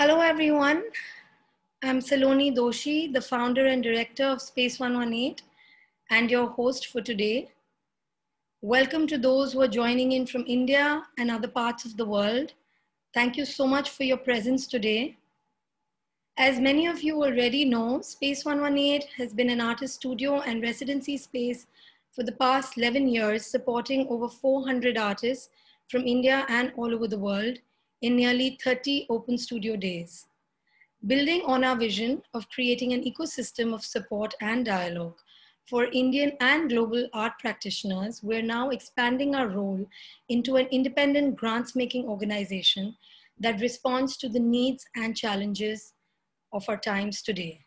Hello, everyone. I'm Saloni Doshi, the founder and director of Space 118, and your host for today. Welcome to those who are joining in from India and other parts of the world. Thank you so much for your presence today. As many of you already know, Space 118 has been an artist studio and residency space for the past 11 years, supporting over 400 artists from India and all over the world in nearly 30 open studio days. Building on our vision of creating an ecosystem of support and dialogue for Indian and global art practitioners, we're now expanding our role into an independent grants making organization that responds to the needs and challenges of our times today.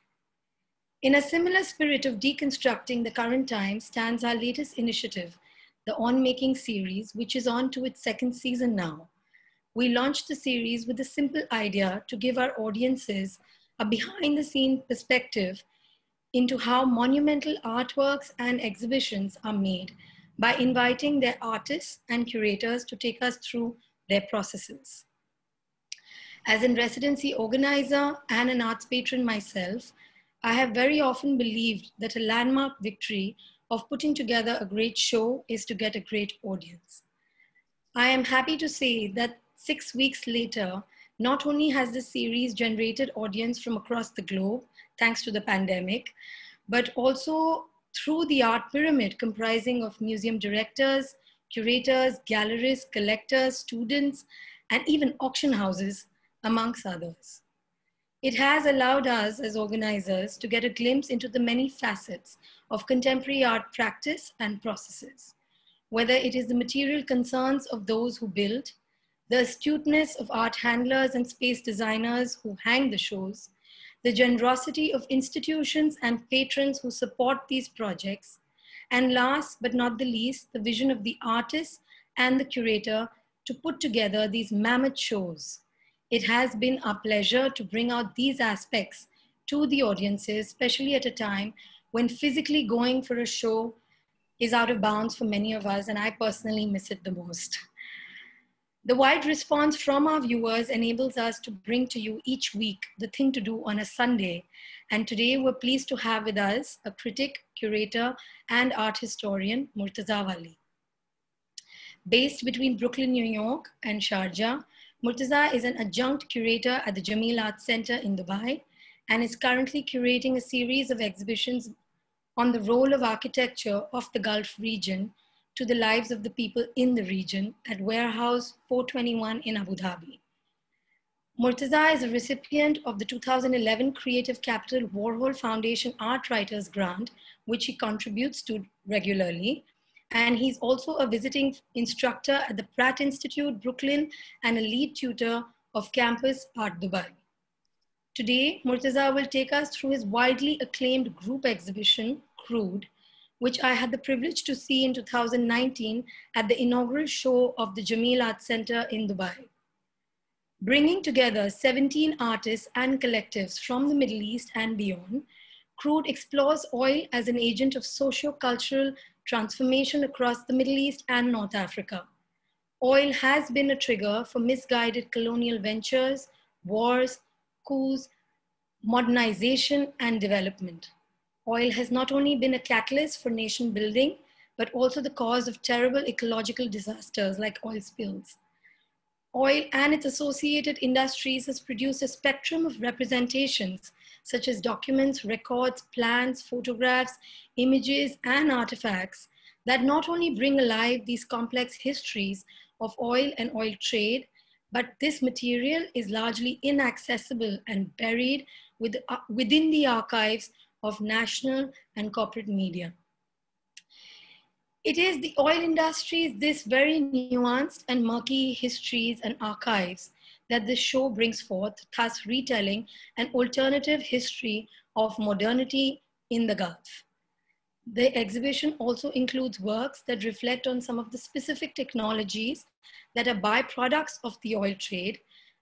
In a similar spirit of deconstructing the current time stands our latest initiative, the On Making series, which is on to its second season now. We launched the series with a simple idea to give our audiences a behind the scene perspective into how monumental artworks and exhibitions are made by inviting their artists and curators to take us through their processes. As a residency organizer and an arts patron myself, I have very often believed that a landmark victory of putting together a great show is to get a great audience. I am happy to say that six weeks later, not only has the series generated audience from across the globe, thanks to the pandemic, but also through the art pyramid comprising of museum directors, curators, galleries, collectors, students, and even auction houses, amongst others. It has allowed us as organizers to get a glimpse into the many facets of contemporary art practice and processes, whether it is the material concerns of those who build, the astuteness of art handlers and space designers who hang the shows, the generosity of institutions and patrons who support these projects, and last but not the least, the vision of the artist and the curator to put together these mammoth shows. It has been our pleasure to bring out these aspects to the audiences, especially at a time when physically going for a show is out of bounds for many of us, and I personally miss it the most. The wide response from our viewers enables us to bring to you each week the thing to do on a Sunday. And today we're pleased to have with us a critic, curator, and art historian, Murtaza Vali. Based between Brooklyn, New York and Sharjah, Murtaza is an adjunct curator at the Jameel Arts Center in Dubai and is currently curating a series of exhibitions on the role of architecture of the Gulf region to the lives of the people in the region at Warehouse 421 in Abu Dhabi. Murtaza is a recipient of the 2011 Creative Capital Warhol Foundation Art Writers Grant, which he contributes to regularly. And he's also a visiting instructor at the Pratt Institute, Brooklyn, and a lead tutor of Campus Art Dubai. Today, Murtaza will take us through his widely acclaimed group exhibition, Crude, which I had the privilege to see in 2019 at the inaugural show of the Jameel Art Center in Dubai. Bringing together 17 artists and collectives from the Middle East and beyond, Crude explores oil as an agent of socio-cultural transformation across the Middle East and North Africa. Oil has been a trigger for misguided colonial ventures, wars, coups, modernization, and development. Oil has not only been a catalyst for nation building, but also the cause of terrible ecological disasters like oil spills. Oil and its associated industries has produced a spectrum of representations, such as documents, records, plans, photographs, images, and artifacts that not only bring alive these complex histories of oil and oil trade, but this material is largely inaccessible and buried with, uh, within the archives of national and corporate media. It is the oil industry's this very nuanced and murky histories and archives that this show brings forth, thus retelling an alternative history of modernity in the Gulf. The exhibition also includes works that reflect on some of the specific technologies that are byproducts of the oil trade,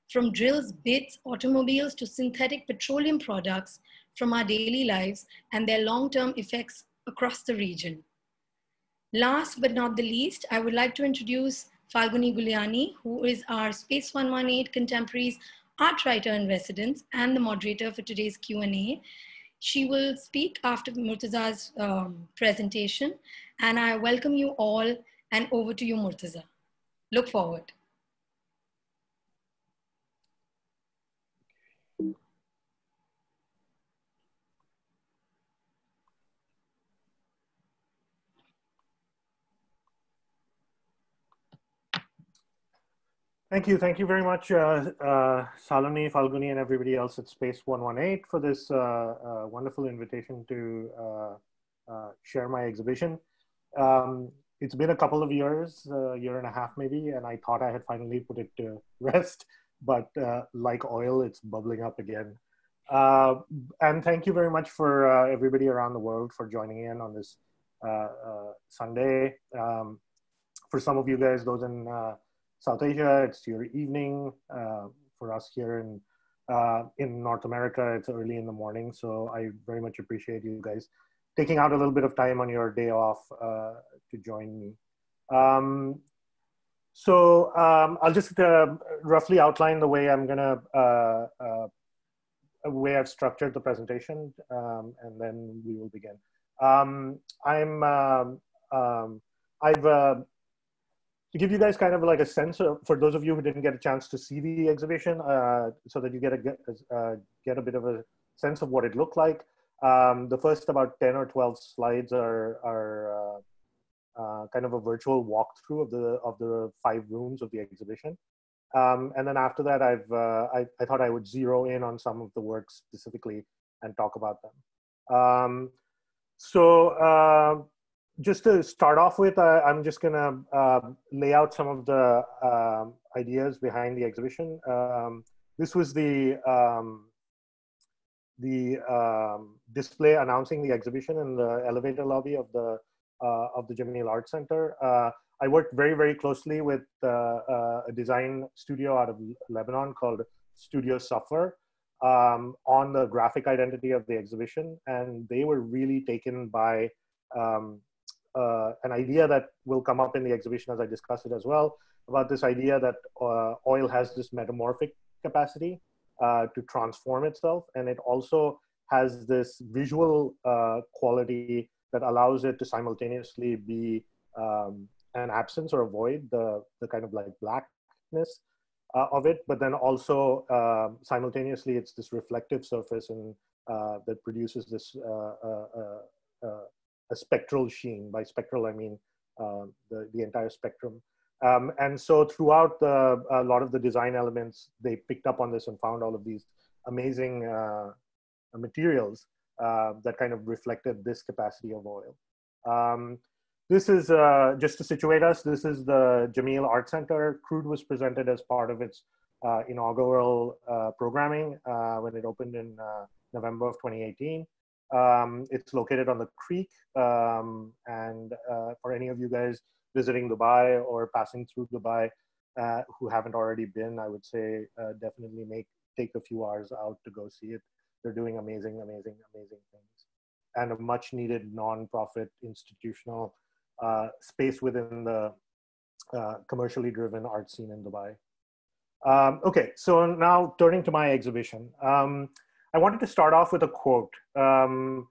from drills, bits, automobiles to synthetic petroleum products from our daily lives and their long-term effects across the region. Last but not the least, I would like to introduce Phalguni Guliani, who is our Space 118 Contemporaries art writer in residence and the moderator for today's Q&A. She will speak after Murtaza's um, presentation, and I welcome you all and over to you, Murtaza. Look forward. Thank you. Thank you very much, uh, uh, Saloni, Phalguni, and everybody else at Space 118 for this uh, uh, wonderful invitation to uh, uh, share my exhibition. Um, it's been a couple of years, a year and a half maybe, and I thought I had finally put it to rest, but like oil, it's bubbling up again. and thank you very much for everybody around the world for joining in on this Sunday. Um, for some of you guys, those in South Asia, it's your evening. Uh, for us here in uh, in North America, it's early in the morning. So I very much appreciate you guys taking out a little bit of time on your day off uh, to join me. Um, so um, I'll just uh, roughly outline the way I'm gonna uh, uh, way I've structured the presentation, um, and then we will begin. Um, I'm um, um, I've to give you guys kind of like a sense of, for those of you who didn't get a chance to see the exhibition, uh, so that you get a get, uh, get a bit of a sense of what it looked like. Um, the first about 10 or 12 slides are, are uh, uh, kind of a virtual walkthrough of the, of the five rooms of the exhibition. Um, and then after that, I've, uh, I, I, thought I would zero in on some of the works specifically and talk about them. Um, so uh, just to start off with, uh, I'm just going to uh, lay out some of the uh, ideas behind the exhibition. Um, this was the um, the um, display announcing the exhibition in the elevator lobby of the uh, of the Jameel Art Center. Uh, I worked very very closely with a design studio out of Lebanon called Studio Safar. Um, on the graphic identity of the exhibition, and they were really taken by um, uh, an idea that will come up in the exhibition as I discuss it as well about this idea that uh, oil has this metamorphic capacity uh, to transform itself, and it also has this visual uh, quality that allows it to simultaneously be um, an absence or avoid the the kind of like blackness uh, of it, but then also um, simultaneously it's this reflective surface and uh, that produces this a spectral sheen. By spectral, I mean uh, the, the entire spectrum. Um, and so throughout the, a lot of the design elements, they picked up on this and found all of these amazing uh, materials uh, that kind of reflected this capacity of oil. Um, this is, uh, just to situate us, this is the Jameel Art Center. Crude was presented as part of its uh, inaugural uh, programming when it opened in November of 2018. Um, it's located on the creek. Um, and uh, for any of you guys visiting Dubai or passing through Dubai uh, who haven't already been, I would say uh, definitely make take a few hours out to go see it. They're doing amazing, amazing, amazing things. And a much needed non-profit institutional uh, space within the uh, commercially driven art scene in Dubai. Um, okay, so now turning to my exhibition. I wanted to start off with a quote. Um,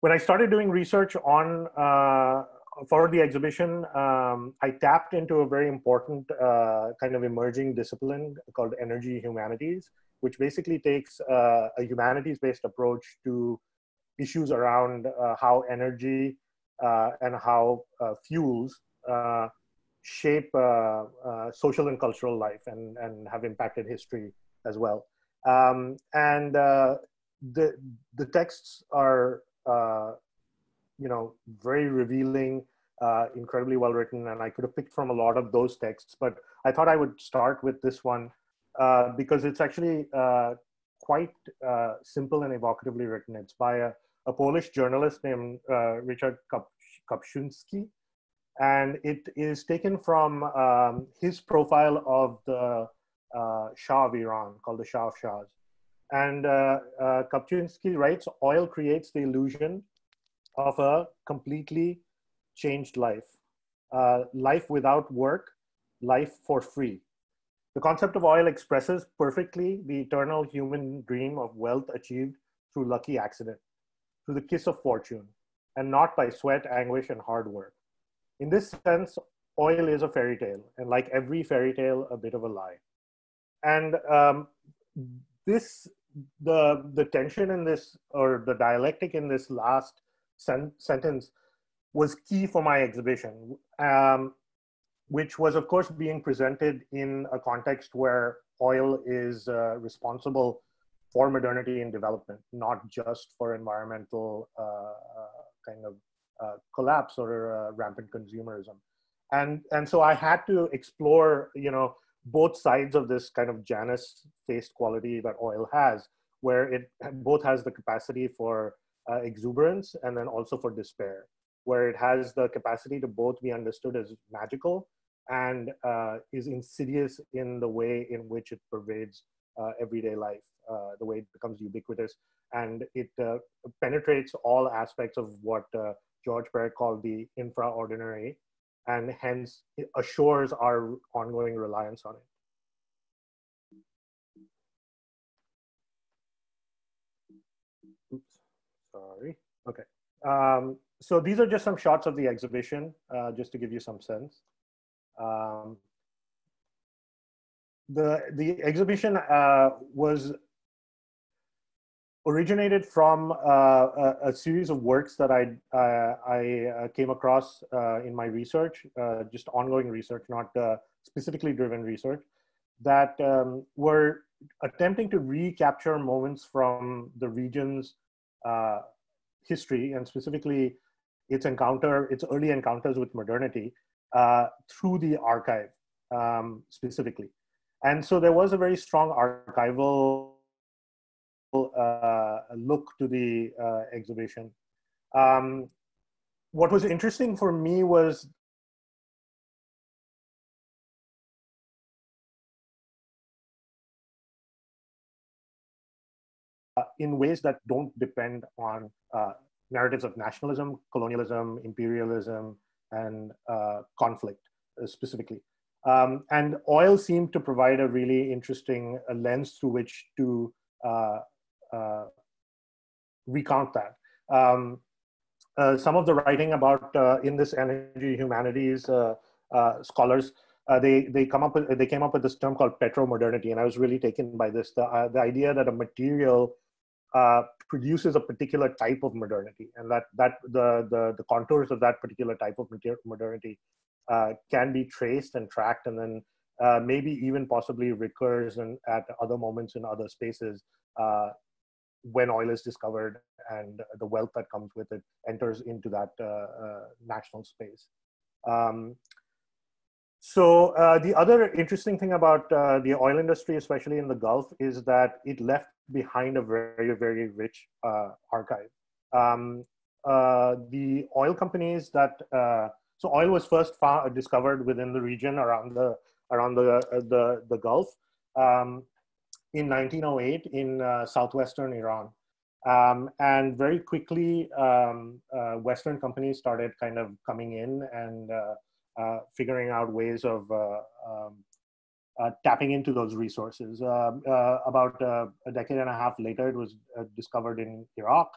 when I started doing research on uh, for the exhibition, um, I tapped into a very important uh, kind of emerging discipline called energy humanities, which basically takes uh, a humanities-based approach to issues around uh, how energy uh, and how uh, fuels shape social and cultural life and, and have impacted history as well. Um, and uh, the, the texts are, uh, you know, very revealing, uh, incredibly well written, and I could have picked from a lot of those texts, but I thought I would start with this one uh, because it's actually uh, quite uh, simple and evocatively written. It's by a, a Polish journalist named Richard Kapuściński, and it is taken from um, his profile of the uh, Shah of Iran called the Shah of Shahs. And uh, uh, Kapuściński writes, oil creates the illusion of a completely changed life. Uh, life without work, life for free. The concept of oil expresses perfectly the eternal human dream of wealth achieved through lucky accident, through the kiss of fortune, and not by sweat, anguish, and hard work. In this sense, oil is a fairy tale, and like every fairy tale, a bit of a lie. And um, this, the the tension in this, or the dialectic in this last sen- sentence, was key for my exhibition, um, which was, of course, being presented in a context where oil is uh, responsible for modernity and development, not just for environmental uh, uh, kind of uh, collapse or uh, rampant consumerism. And, and so I had to explore, you know, both sides of this kind of Janus faced quality that oil has, where it both has the capacity for uh, exuberance and then also for despair, where it has the capacity to both be understood as magical and uh, is insidious in the way in which it pervades uh, everyday life, uh, the way it becomes ubiquitous, and it uh, penetrates all aspects of what uh, Georges Perec called the infraordinary, and hence assures our ongoing reliance on it. Oops, sorry. Okay. Um, so these are just some shots of the exhibition, uh, just to give you some sense. Um, the the exhibition uh, was originated from uh, a, a, series of works that I uh, I uh, came across uh, in my research, uh, just ongoing research, not specifically driven research, that um, were attempting to recapture moments from the region's history and specifically its encounter, its early encounters with modernity through the archive um, specifically. And so there was a very strong archival uh, look to the uh, exhibition. Um, what was interesting for me was uh, in ways that don't depend on uh, narratives of nationalism, colonialism, imperialism, and uh, conflict uh, specifically. Um, and oil seemed to provide a really interesting uh, lens through which to recount that. Um, uh, some of the writing about uh, in this energy humanities uh, scholars they they come up with, they came up with this term called petromodernity, and I was really taken by this the the idea that a material produces a particular type of modernity, and that that the the, the contours of that particular type of modernity uh, can be traced and tracked and then uh, maybe even possibly recurs in, at other moments in other spaces uh, when oil is discovered and the wealth that comes with it enters into that uh, uh, national space. Um, so uh, the other interesting thing about the oil industry, especially in the Gulf, is that it left behind a very, very rich archive. Um, the oil companies that so oil was first found, discovered within the region around the around the uh, the the Gulf um, in 1908 in uh, southwestern Iran, um, and very quickly um, uh, Western companies started kind of coming in and uh, uh, figuring out ways of uh, um, tapping into those resources. Um, about a decade and a half later, it was discovered in Iraq,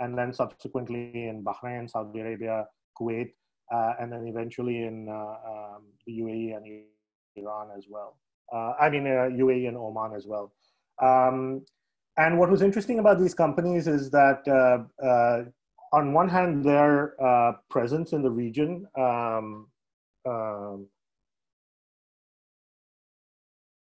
and then subsequently in Bahrain, Saudi Arabia, Kuwait, uh, and then eventually in uh, um, the UAE and Iran as well. Uh, I mean, UAE and Oman as well. Um, and what was interesting about these companies is that on one hand, their presence in the region um, um,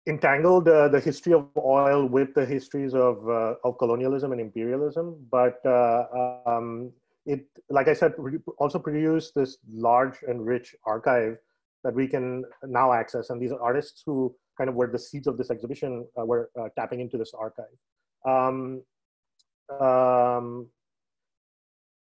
entangled uh, the history of oil with the histories of uh, of colonialism and imperialism, but uh, um, it, like I said, also produced this large and rich archive that we can now access. And these are artists who kind of where the seeds of this exhibition uh, were uh, tapping into this archive. Um, um,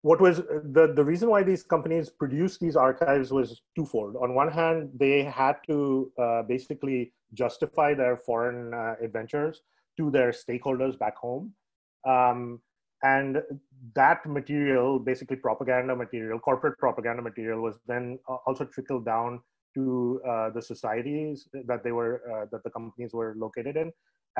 what was the, the reason why these companies produced these archives was twofold. On one hand, they had to uh, basically justify their foreign uh, adventures to their stakeholders back home. Um, and that material basically propaganda material corporate propaganda material was then uh, also trickled down to uh, the societies that they were uh, that the companies were located in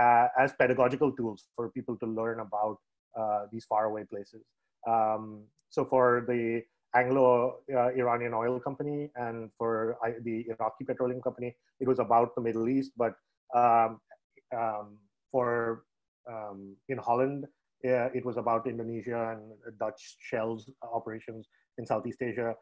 uh, as pedagogical tools for people to learn about uh, these faraway places. Um, so for the Anglo-Iranian oil company and for the Iraqi petroleum company, it was about the Middle East. But um, um, for um, in Holland, uh, it was about Indonesia and Dutch Shell's operations in Southeast Asia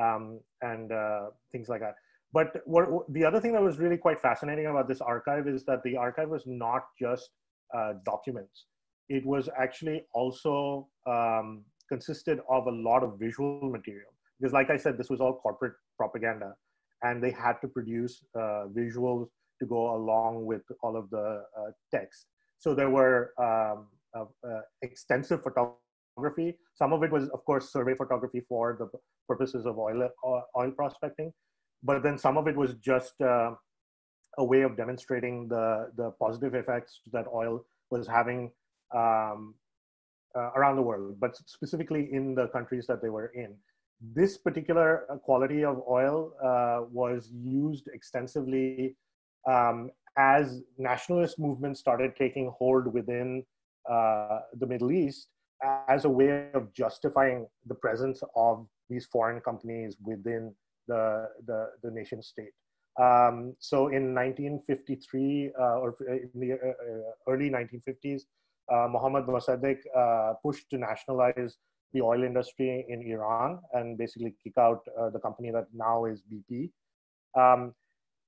um, and uh, things like that. But what, the other thing that was really quite fascinating about this archive is that the archive was not just uh, documents. It was actually also um, consisted of a lot of visual material. Because like I said, this was all corporate propaganda and they had to produce uh, visuals to go along with all of the uh, text. So there were um, uh, extensive photography. Some of it was, of course, survey photography for the purposes of oil, uh, oil prospecting but then some of it was just uh, a way of demonstrating the the positive effects that oil was having um, uh, around the world, but specifically in the countries that they were in. This particular uh, quality of oil uh, was used extensively um, as nationalist movements started taking hold within uh, the Middle East as a way of justifying the presence of these foreign companies within the, the, the nation state. Um, so in 1953 uh, or in the uh, uh early 1950s, uh, Mohammad Mossadegh uh, pushed to nationalize the oil industry in Iran and basically kick out uh, the company that now is BP. Um,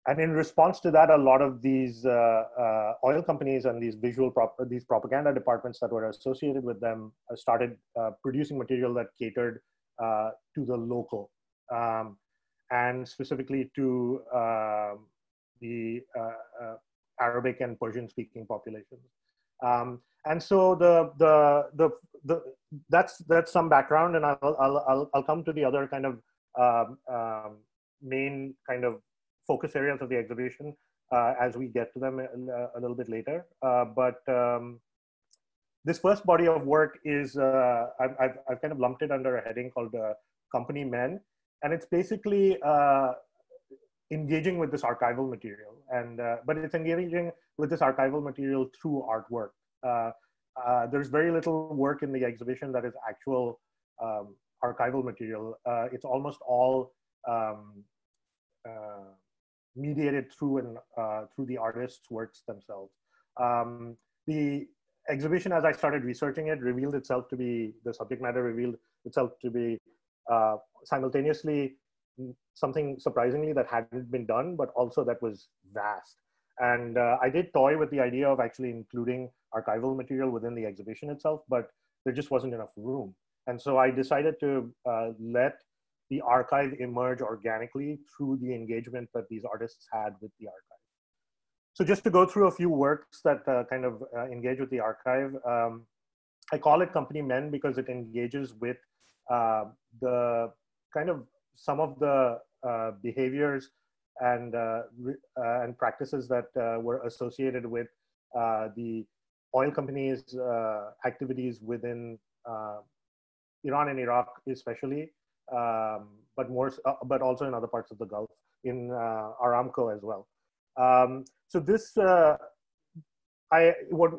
and in response to that, a lot of these oil companies and these visual prop- these propaganda departments that were associated with them started producing material that catered to the local. Um, and specifically to uh, the uh, uh, Arabic and Persian speaking populations. Um, and so the, the, the, the, that's, that's some background and I'll, I'll, I'll, I'll come to the other kind of um, um, main kind of focus areas of the exhibition uh, as we get to them a, a little bit later. Uh, but um, this first body of work is, uh, I've, I've, I've, kind of lumped it under a heading called Company Men and it's basically uh, engaging with this archival material. And uh, but it's engaging with this archival material through artwork. Uh, uh there's very little work in the exhibition that is actual um, archival material. Uh, it's almost all um, uh, mediated through and through the artists works themselves. Um, the exhibition as i started researching it revealed itself to be the subject matter revealed itself to be uh, simultaneously something surprisingly that hadn't been done, but also that was vast. And uh, I did toy with the idea of actually including archival material within the exhibition itself, but there just wasn't enough room. And so I decided to uh, let the archive emerge organically through the engagement that these artists had with the archive. So just to go through a few works that uh, kind of uh, engage with the archive, um, I call it Company Men because it engages with uh, the kind of some of the uh, behaviors and uh, uh, and practices that uh, were associated with the oil companies' activities within Iran and Iraq, especially, um, but more, but also in other parts of the Gulf, in Aramco as well. Um, so this, I what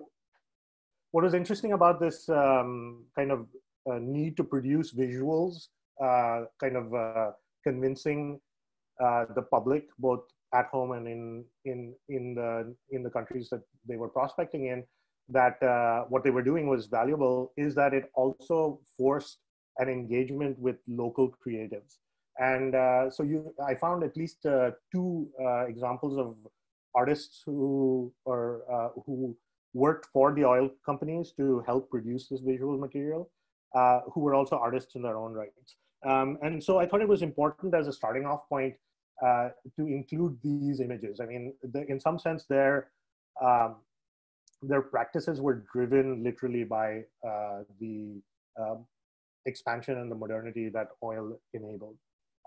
what was interesting about this um, kind of uh, Uh, need to produce visuals, uh, kind of uh, convincing uh, the public, both at home and in in in the in the countries that they were prospecting in, that uh, what they were doing was valuable. Is that it also forced an engagement with local creatives, and so you, I found at least two examples of artists who or who worked for the oil companies to help produce this visual material uh, who were also artists in their own rights. Um, and so I thought it was important as a starting off point uh, to include these images. I mean, the, in some sense, their um, their practices were driven literally by uh, the um, expansion and the modernity that oil enabled.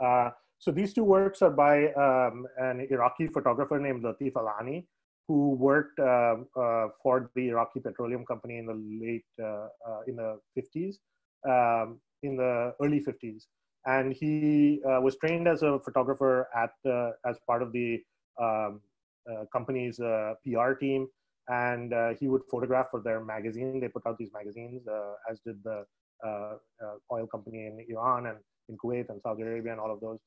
Uh, so these two works are by um, an Iraqi photographer named Latif Al Ani, who worked uh, uh, for the Iraqi Petroleum Company in the late uh, in the 50s, um, in the early 50s. and he uh, was trained as a photographer at uh, as part of the um, uh, company's uh, PR team, and uh, he would photograph for their magazine. They put out these magazines, as did the oil company in Iran and in Kuwait and Saudi Arabia and all of those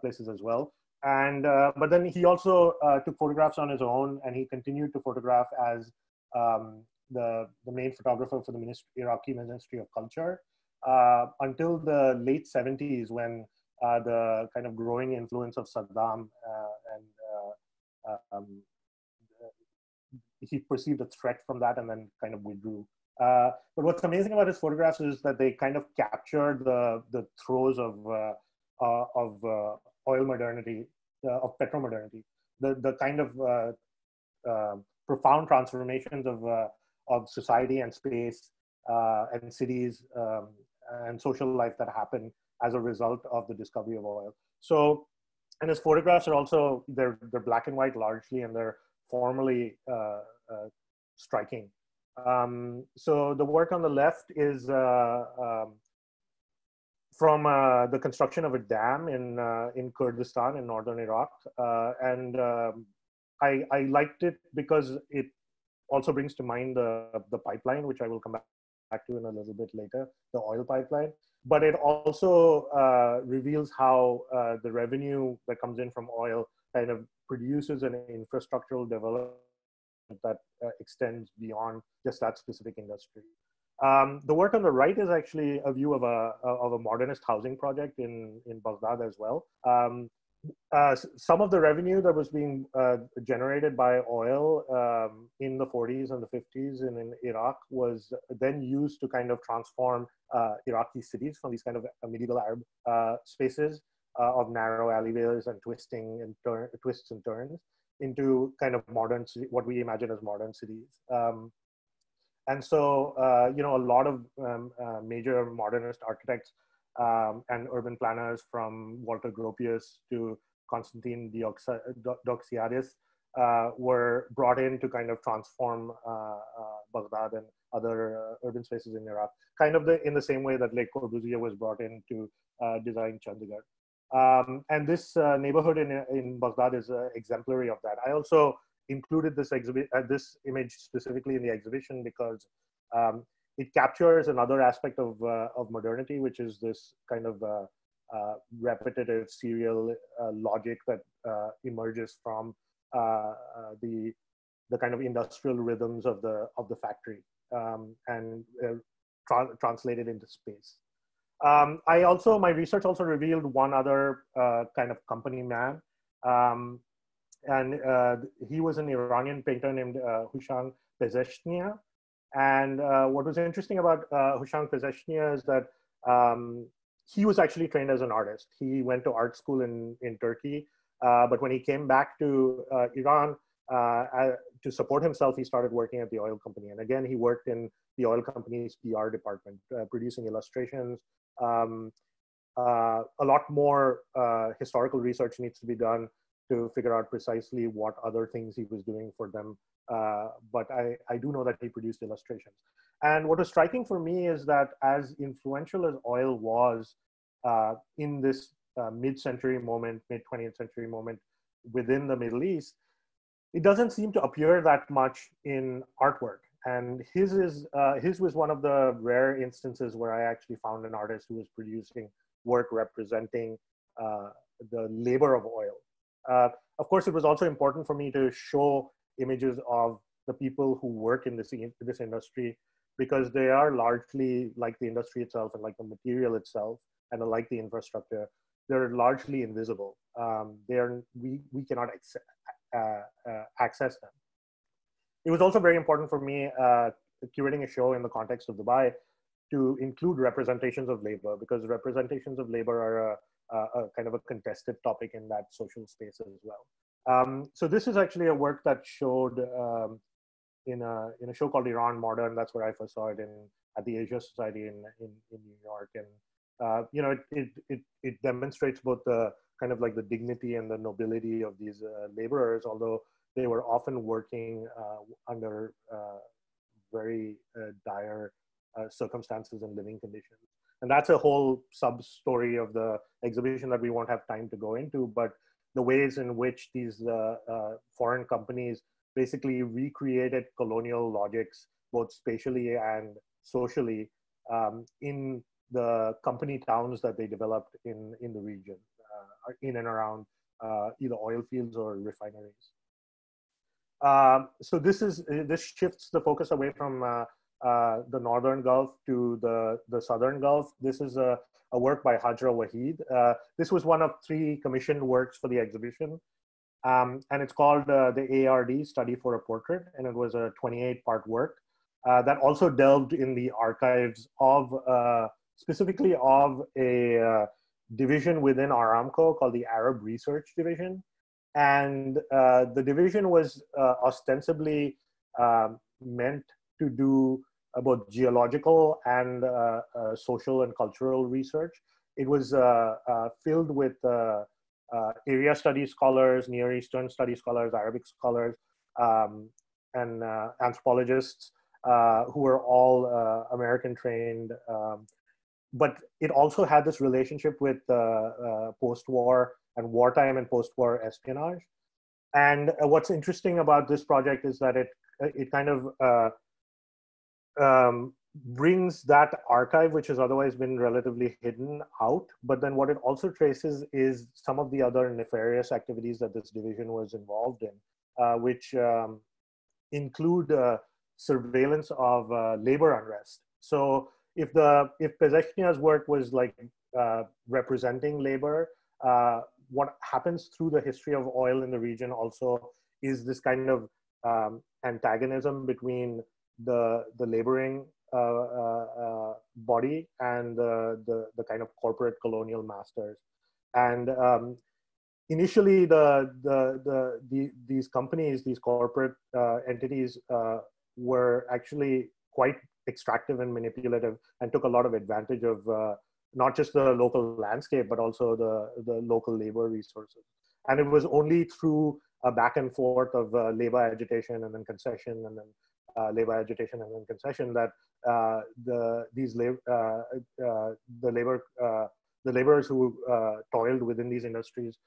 places as well. And but then he also took photographs on his own, and he continued to photograph as um, the, the main photographer for the Ministry, Iraqi Ministry of Culture uh, until the late 70s when uh, the kind of growing influence of Saddam uh, and uh, um, he perceived a threat from that and then kind of withdrew. Uh, but what's amazing about his photographs is that they kind of capture the the throes of uh, of oil modernity, of petro-modernity, the the kind of profound transformations of of society and space uh, and cities um, and social life that happen as a result of the discovery of oil. So, and his photographs are also they're they're black and white largely, and they're formally uh, uh, striking. Um, so the work on the left is uh, um, from uh, the construction of a dam in uh, in Kurdistan in northern Iraq, uh, and um, I, I liked it because it also brings to mind the, the pipeline, which I will come back to in a little bit later, the oil pipeline. But it also uh, reveals how uh, the revenue that comes in from oil kind of produces an infrastructural development that uh, extends beyond just that specific industry. Um, the work on the right is actually a view of a, of a modernist housing project in, in Baghdad as well. Um, uh, some of the revenue that was being uh, generated by oil um, in the 40s and the 50s and in Iraq was then used to kind of transform uh, Iraqi cities from these kind of medieval Arab uh, spaces uh, of narrow alleyways and twisting and twists and turns into kind of modern, what we imagine as modern cities. Um, and so, you know, a lot of um, major modernist architects um, and urban planners from Walter Gropius to Constantine Doxiadis uh, were brought in to kind of transform uh, uh, Baghdad and other uh, urban spaces in Iraq, kind of the, in the same way that Le Corbusier was brought in to uh, design Chandigarh. Um, and this uh, neighborhood in, in Baghdad is exemplary of that. I also included this exhibit, this image specifically in the exhibition because um, it captures another aspect of, uh, of modernity, which is this kind of uh, uh, repetitive serial uh, logic that uh, emerges from uh, the, the kind of industrial rhythms of the, of the factory um, and tra translated into space. Um, I also, my research also revealed one other kind of company man. Um, and he was an Iranian painter named Hushang Pezeshknia and uh, what was interesting about uh, Hushang Pezeshknia is that um, he was actually trained as an artist. He went to art school in, in Turkey, uh, but when he came back to uh, Iran uh, to support himself, he started working at the oil company. And again, he worked in the oil company's PR department, uh, producing illustrations. Um, uh, a lot more historical research needs to be done to figure out precisely what other things he was doing for them uh, but I, I do know that he produced illustrations. And what was striking for me is that as influential as oil was uh, in this uh, mid-century moment, mid-20th century moment within the Middle East, it doesn't seem to appear that much in artwork. And his is uh, his was one of the rare instances where I actually found an artist who was producing work representing uh, the labor of oil. Uh, of course, it was also important for me to show images of the people who work in this, this industry because they are largely like the industry itself and like the material itself and like the infrastructure. They're largely invisible. Um, they're we, we cannot access, uh, uh, access them. It was also very important for me uh, curating a show in the context of dubai to include representations of labor because representations of labor are a, a kind of a contested topic in that social space as well um, so this is actually a work that showed um, in a in a show called Iran Modern. That's where I first saw it in at the Asia Society in in, in New York, and uh, you know it, it, it it demonstrates both the kind of like the dignity and the nobility of these uh, laborers, although they were often working uh, under uh, very uh, dire uh, circumstances and living conditions. And that's a whole sub story of the exhibition that we won't have time to go into. But the ways in which these uh, uh, foreign companies basically recreated colonial logics, both spatially and socially, um, in the company towns that they developed in, in the region, uh, in and around uh, either oil fields or refineries. Um, so this is this shifts the focus away from uh, the northern Gulf to the the southern Gulf. This is a, a work by Hajra Waheed. Uh, this was one of three commissioned works for the exhibition, um, and it's called uh, the ARD Study for a Portrait, and it was a 28 part work uh, that also delved in the archives of uh, specifically of a division within Aramco called the Arab Research Division and the division was ostensibly meant to do both geological and uh, uh, social and cultural research. It was uh, filled with area study scholars, Near Eastern study scholars, Arabic scholars, um, and anthropologists who were all American trained. Um, but it also had this relationship with post-war and wartime and post-war espionage. And uh, what's interesting about this project is that it uh, it kind of uh, um, brings that archive, which has otherwise been relatively hidden, out. But then what it also traces is some of the other nefarious activities that this division was involved in, uh, which um, include uh, surveillance of uh, labor unrest. So if the if Pezeshknia's work was like representing labor, what happens through the history of oil in the region also is this kind of um, antagonism between the the laboring uh, uh, uh, body and the, the, the kind of corporate colonial masters and um, initially the, the, the, the, these companies these corporate uh, entities uh, were actually quite extractive and manipulative and took a lot of advantage of uh, not just the local landscape, but also the, the local labor resources. And it was only through a back and forth of labor agitation and then concession and then labor agitation and then concession that uh, the these lab, uh, uh, the labor uh, the laborers who toiled within these industries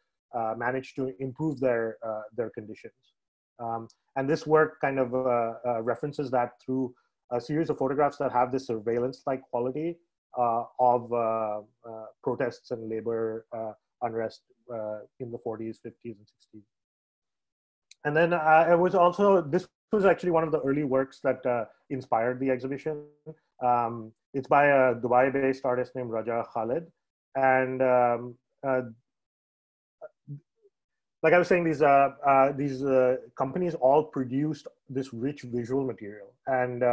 managed to improve their their conditions. Um, and this work kind of references that through a series of photographs that have this surveillance-like quality uh, of uh, uh, protests and labor unrest in the 40s, 50s, and 60s. And then it was also, this was actually one of the early works that inspired the exhibition. Um, it's by a Dubai-based artist named Raja'a Khalid. And um, like I was saying, these uh, uh, these uh, companies all produced this rich visual material, and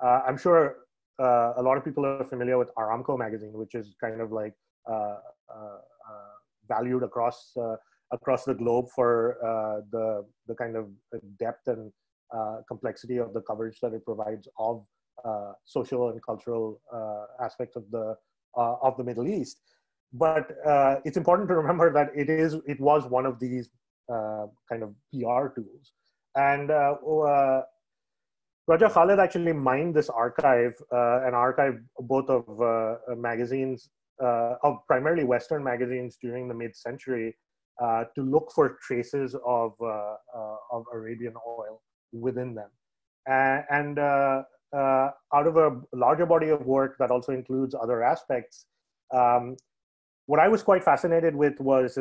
I'm sure uh, a lot of people are familiar with Aramco magazine, which is kind of like uh, uh, uh valued across uh, across the globe for the the kind of depth and complexity of the coverage that it provides of social and cultural aspects of the of the Middle East. But it's important to remember that it is it was one of these kind of PR tools, and Raja'a Khalid actually mined this archive, uh, an archive both of uh, magazines, uh, of primarily Western magazines during the mid-century, uh, to look for traces of uh, uh, of Arabian oil within them, and, out of a larger body of work that also includes other aspects. Um, what I was quite fascinated with was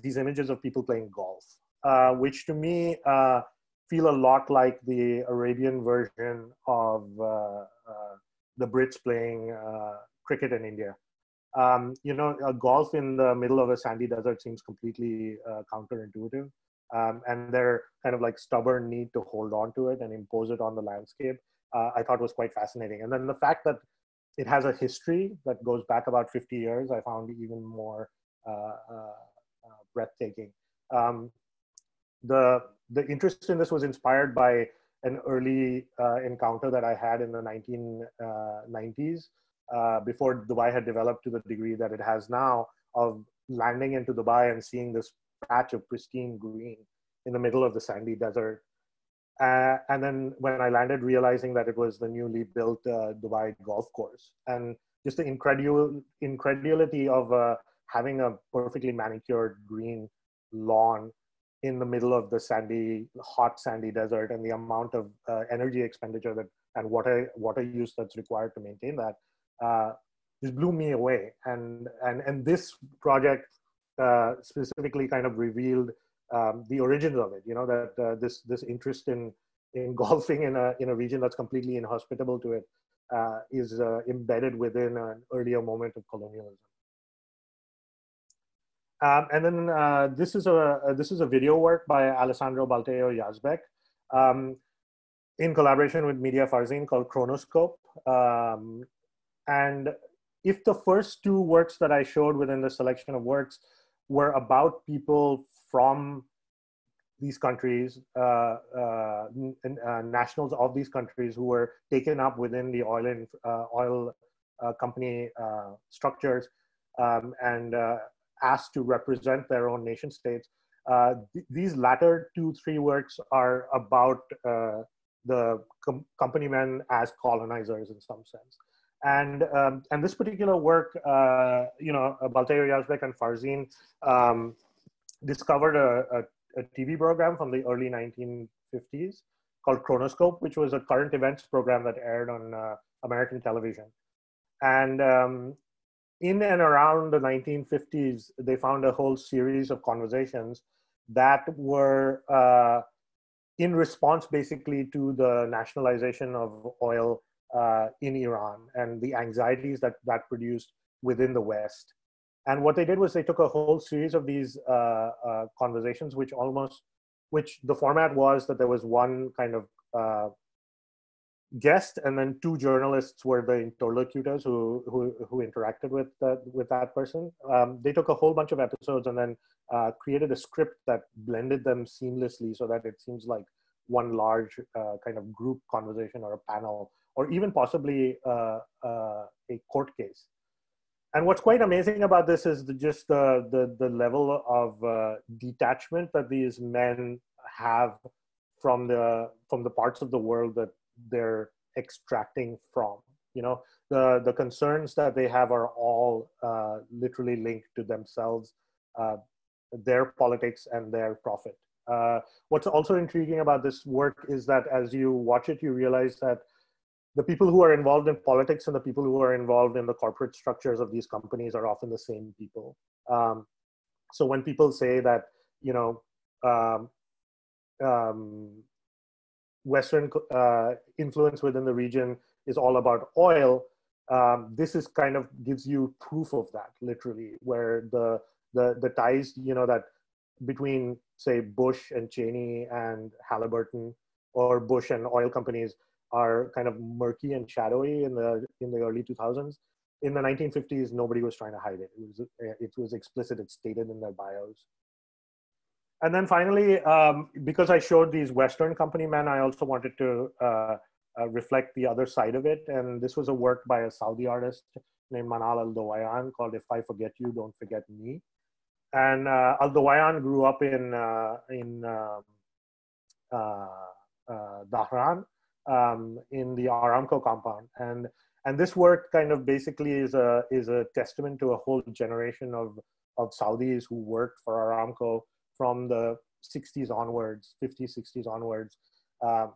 these images of people playing golf, which to me feel a lot like the Arabian version of uh, uh, the Brits playing uh, cricket in India. Um, you know, golf in the middle of a sandy desert seems completely uh, counterintuitive. Um, and their kind of like stubborn need to hold on to it and impose it on the landscape, uh, I thought was quite fascinating. And then the fact that it has a history that goes back about 50 years, I found even more uh, breathtaking. Um, the the interest in this was inspired by an early uh, encounter that I had in the 1990s uh, uh, before Dubai had developed to the degree that it has now of landing into Dubai and seeing this patch of pristine green in the middle of the sandy desert. Uh, and then when I landed, realizing that it was the newly built uh, Dubai golf course. And just the incredul- incredulity of uh, having a perfectly manicured green lawn in the middle of the sandy, hot sandy desert, and the amount of uh, energy expenditure that and water water use that's required to maintain that uh, just blew me away. And and and this project uh, specifically kind of revealed um, the origins of it. You know that uh, this this interest in in golfing in a in a region that's completely inhospitable to it uh, is uh, embedded within an earlier moment of colonialism. Um, and then uh, this is a this is a video work by Alessandro Balteo Yazbeck um, in collaboration with Media Farzin called Chronoscope. Um, and if the first two works that I showed within the selection of works were about people from these countries, uh, uh, uh, nationals of these countries who were taken up within the oil and uh, oil uh, company structures um, and asked to represent their own nation states. Th these latter two, three works are about the com company men as colonizers in some sense. And um, and this particular work, you know, Balteo Yazbeck and Farzin um, discovered a, a a TV program from the early 1950s called Chronoscope, which was a current events program that aired on uh, American television. And um, in and around the 1950s, they found a whole series of conversations that were uh, in response basically to the nationalization of oil uh, in Iran and the anxieties that that produced within the West. And what they did was they took a whole series of these uh, uh, conversations, which almost, which the format was that there was one kind of uh, guest, and then two journalists were the interlocutors who who, who interacted with that with that person. Um, they took a whole bunch of episodes and then uh, created a script that blended them seamlessly, so that it seems like one large uh, kind of group conversation or a panel, or even possibly uh, a court case. And what's quite amazing about this is the, just the, the, the level of uh, detachment that these men have from the from the parts of the world that they're extracting from you know? The the concerns that they have are all uh, literally linked to themselves uh, their politics and their profit. Uh, what's also intriguing about this work is that as you watch it you realize that the people who are involved in politics and the people who are involved in the corporate structures of these companies are often the same people. Um, so when people say that, you know, um, um, Western uh, influence within the region is all about oil, um, this is kind of gives you proof of that, literally, where the the the ties, you know, that between say Bush and Cheney and Halliburton, or Bush and oil companies are kind of murky and shadowy in the in the early 2000s. In the 1950s, nobody was trying to hide it. It was it was explicit. It's stated in their bios. And then finally, um, because I showed these Western company men, I also wanted to uh, uh, reflect the other side of it. And this was a work by a Saudi artist named Manal AlDowayan called "If I Forget You, Don't Forget Me." And uh, AlDowayan grew up in uh, in um, uh, uh, Dhahran, um, in the Aramco compound. And, and this work kind of basically is a, is a testament to a whole generation of, of Saudis who worked for Aramco from the 60s onwards, 50s, 60s onwards, uh,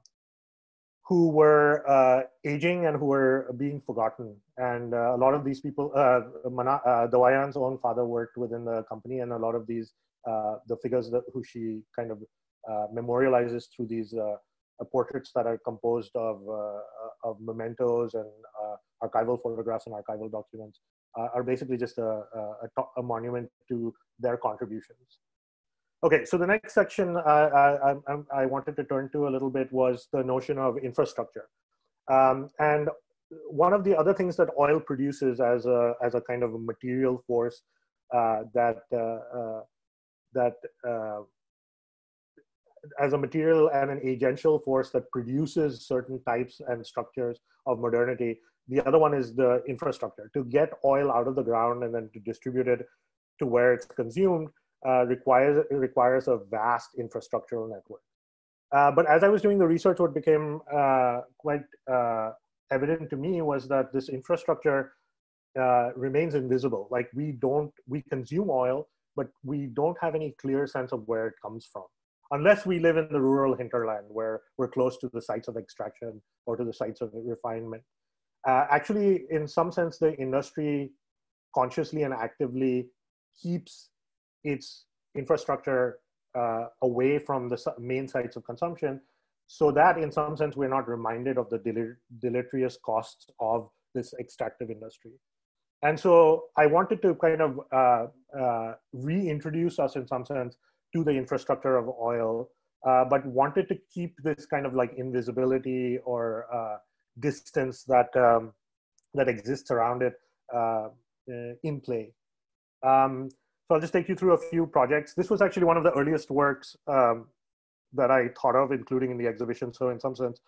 who were uh, aging and who were being forgotten. And uh, a lot of these people, uh, uh, AlDowayan's own father worked within the company, and a lot of these, uh, the figures that, who she kind of uh, memorializes through these uh, portraits that are composed of, uh, of mementos and uh, archival photographs and archival documents are basically just a, a, a, monument to their contributions. Okay, so the next section I, I, I, wanted to turn to a little bit was the notion of infrastructure. Um, and one of the other things that oil produces as a, as a kind of a material force uh, that, uh, uh, that as a material and an agential force that produces certain types and structures of modernity. The other one is the infrastructure. To get oil out of the ground and then to distribute it to where it's consumed uh, requires, requires a vast infrastructural network. Uh, but as I was doing the research, what became uh, quite uh, evident to me was that this infrastructure uh, remains invisible. Like we don't, we consume oil, but we don't have any clear sense of where it comes from. Unless we live in the rural hinterland where we're close to the sites of extraction or to the sites of refinement. Uh, actually, in some sense, the industry consciously and actively keeps its infrastructure uh, away from the main sites of consumption so that in some sense we're not reminded of the deleterious costs of this extractive industry and so i wanted to kind of uh, uh, reintroduce us in some sense to the infrastructure of oil uh, but wanted to keep this kind of like invisibility or uh, distance that um, that exists around it uh, in play um, so I'll just take you through a few projects. This was actually one of the earliest works um, that I thought of, including in the exhibition. So in some sense,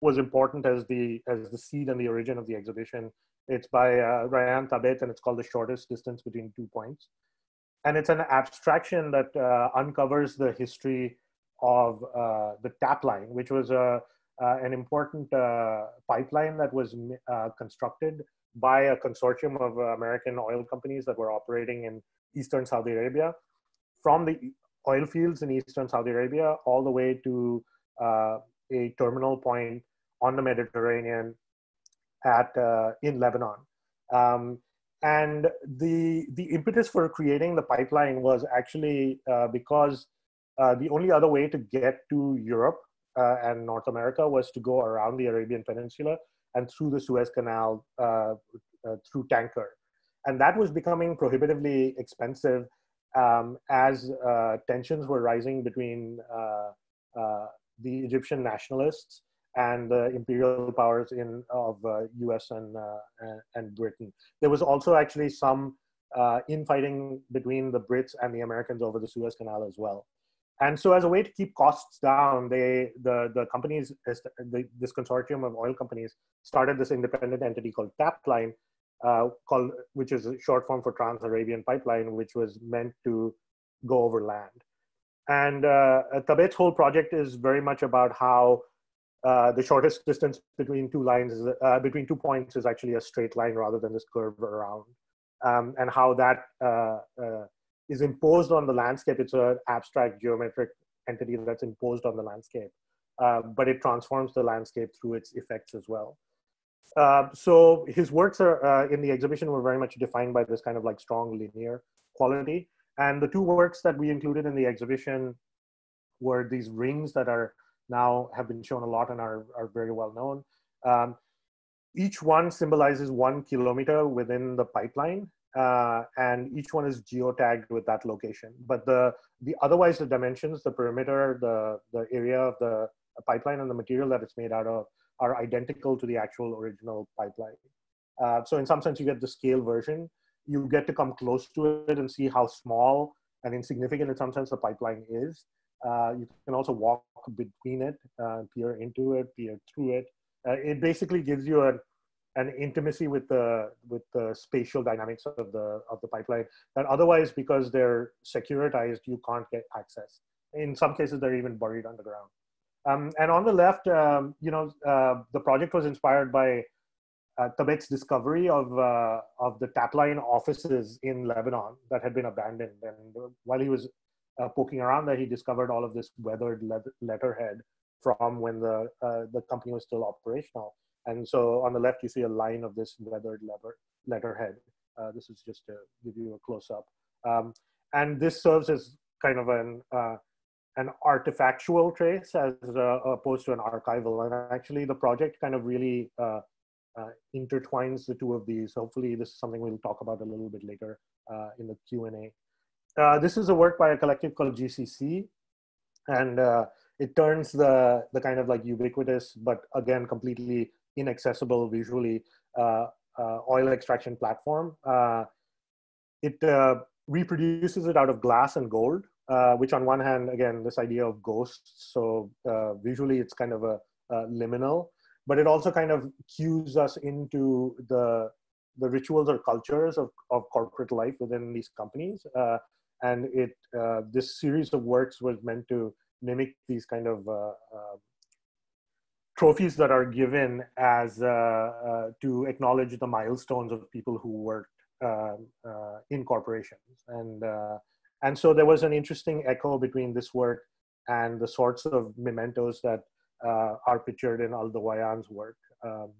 was important as the as the seed and the origin of the exhibition. It's by uh, Rayyane Tabet, and it's called the shortest distance between two points. And it's an abstraction that uh, uncovers the history of uh, the tap line, which was a, uh, an important uh, pipeline that was uh, constructed by a consortium of American oil companies that were operating in eastern Saudi Arabia, from the oil fields in eastern Saudi Arabia all the way to uh, a terminal point on the Mediterranean at uh, in Lebanon. Um, and the the impetus for creating the pipeline was actually uh, because uh, the only other way to get to Europe uh, and North America was to go around the Arabian Peninsula and through the Suez Canal uh, through tanker and that was becoming prohibitively expensive um, as uh, tensions were rising between uh, uh, the Egyptian nationalists and the imperial powers in of U.S. Uh, and and Britain. There was also actually some uh, infighting between the Brits and the Americans over the Suez Canal as well. And so, as a way to keep costs down, they the the companies this consortium of oil companies started this independent entity called Tapline, uh, called, which is a short form for Trans-Arabian Pipeline, which was meant to go over land. And uh, Tabet's whole project is very much about how uh, the shortest distance between two lines, is, uh, between two points is actually a straight line rather than this curve around. Um, and how that uh, uh, is imposed on the landscape. It's an abstract geometric entity that's imposed on the landscape, uh, but it transforms the landscape through its effects as well. So his works are in the exhibition were very much defined by this kind of like strong linear quality. And the two works that we included in the exhibition were these rings that are now have been shown a lot and are, are very well known. Um, each one symbolizes one kilometer within the pipeline, uh, and each one is geotagged with that location. But the the otherwise the dimensions, the perimeter, the the area of the pipeline, and the material that it's made out of are identical to the actual original pipeline. Uh, so in some sense, you get the scale version. You get to come close to it and see how small and insignificant in some sense the pipeline is. Uh, you can also walk between it, uh, peer into it, peer through it. Uh, it basically gives you an, intimacy with the with the spatial dynamics of the of the pipeline that otherwise, because they're securitized, you can't get access. In some cases, they're even buried underground. Um, and on the left, um, you know, uh, the project was inspired by uh, Tabet's discovery of, uh, of the Tapline offices in Lebanon that had been abandoned. And while he was uh, poking around there, he discovered all of this weathered letterhead from when the, uh, the company was still operational. And so on the left, you see a line of this weathered letter, letterhead. Uh, this is just to give you a close up. Um, and this serves as kind of an uh, an artifactual trace as uh, opposed to an archival. And actually, the project kind of really uh, intertwines the two of these. Hopefully, this is something we'll talk about a little bit later in the Q&A. Uh, this is a work by a collective called GCC, and uh, it turns the, the kind of like ubiquitous, but again, completely inaccessible visually oil extraction platform. it reproduces it out of glass and gold uh, which on one hand, again, this idea of ghosts. So uh, visually, it's kind of a, a, liminal, but it also kind of cues us into the the rituals or cultures of, of corporate life within these companies. Uh, and it uh, this series of works was meant to mimic these kind of uh, uh, trophies that are given as uh, uh, to acknowledge the milestones of people who worked um, in corporations. And, and so there was an interesting echo between this work and the sorts of mementos that are pictured in AlDowayan's work. Um,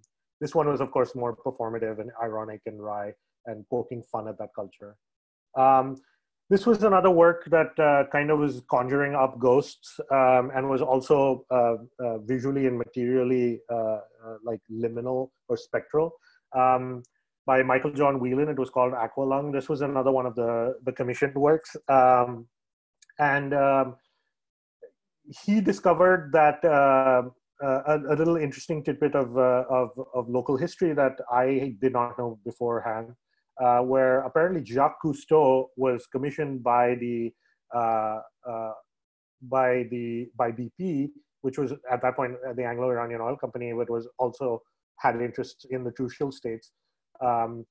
this one was, of course, more performative and ironic and wry and poking fun at that culture. Um, this was another work that uh, kind of was conjuring up ghosts um, and was also uh, uh, visually and materially uh, uh, like liminal or spectral. Um, by Michael John Whelan, it was called Aqualung. This was another one of the, the commissioned works. Um, and um, he discovered that uh, a, a, little interesting tidbit of, of, of local history that I did not know beforehand uh, where apparently Jacques Cousteau was commissioned by the uh, uh, by the by BP, which was at that point the Anglo-Iranian Oil Company, but was also had interests in the two Trucial states, um,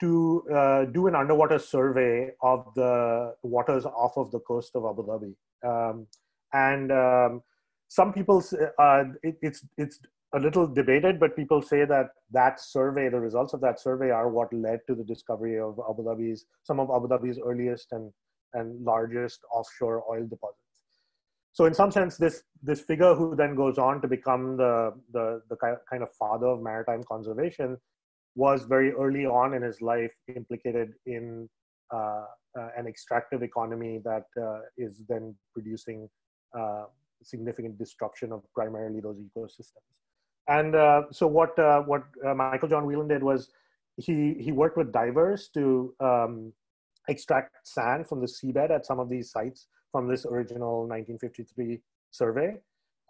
to uh, do an underwater survey of the waters off of the coast of Abu Dhabi. Um, and um, some people, uh, it, it's it's a little debated, but people say that that survey, the results of that survey, are what led to the discovery of Abu Dhabi's some of Abu Dhabi's earliest and and largest offshore oil deposits. So, in some sense, this this figure who then goes on to become the the the kind of father of maritime conservation was very early on in his life implicated in uh, uh, an extractive economy that uh, is then producing uh, significant destruction of primarily those ecosystems. And uh, so what uh, what uh, Michael John Whelan did was he he worked with divers to um, extract sand from the seabed at some of these sites from this original 1953 survey,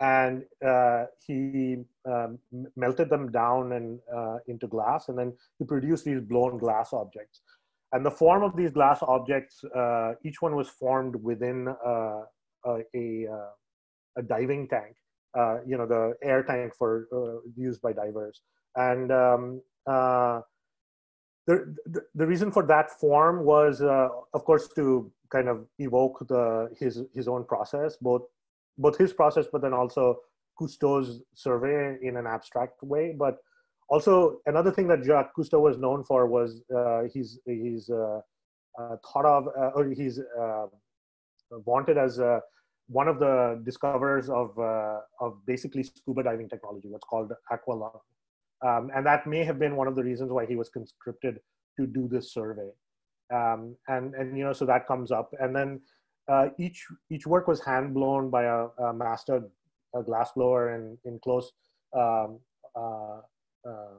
and uh, he um, melted them down and uh, into glass, and then he produced these blown glass objects. And the form of these glass objects, uh, each one was formed within a, a, a diving tank uh, you know the air tank for uh, used by divers. And um, uh, the, the, the reason for that form was uh, of course to kind of evoke the his his own process both both his process but then also Cousteau's survey in an abstract way. But also another thing that Jacques Cousteau was known for was uh, he's he's thought of or he's wanted as a one of the discoverers of, uh, of basically scuba diving technology, what's called Aqualung. Um, and that may have been one of the reasons why he was conscripted to do this survey. Um, and, and, you know, so that comes up. And then uh, each, each work was hand blown by a, a master a glass blower in, in close um, uh, uh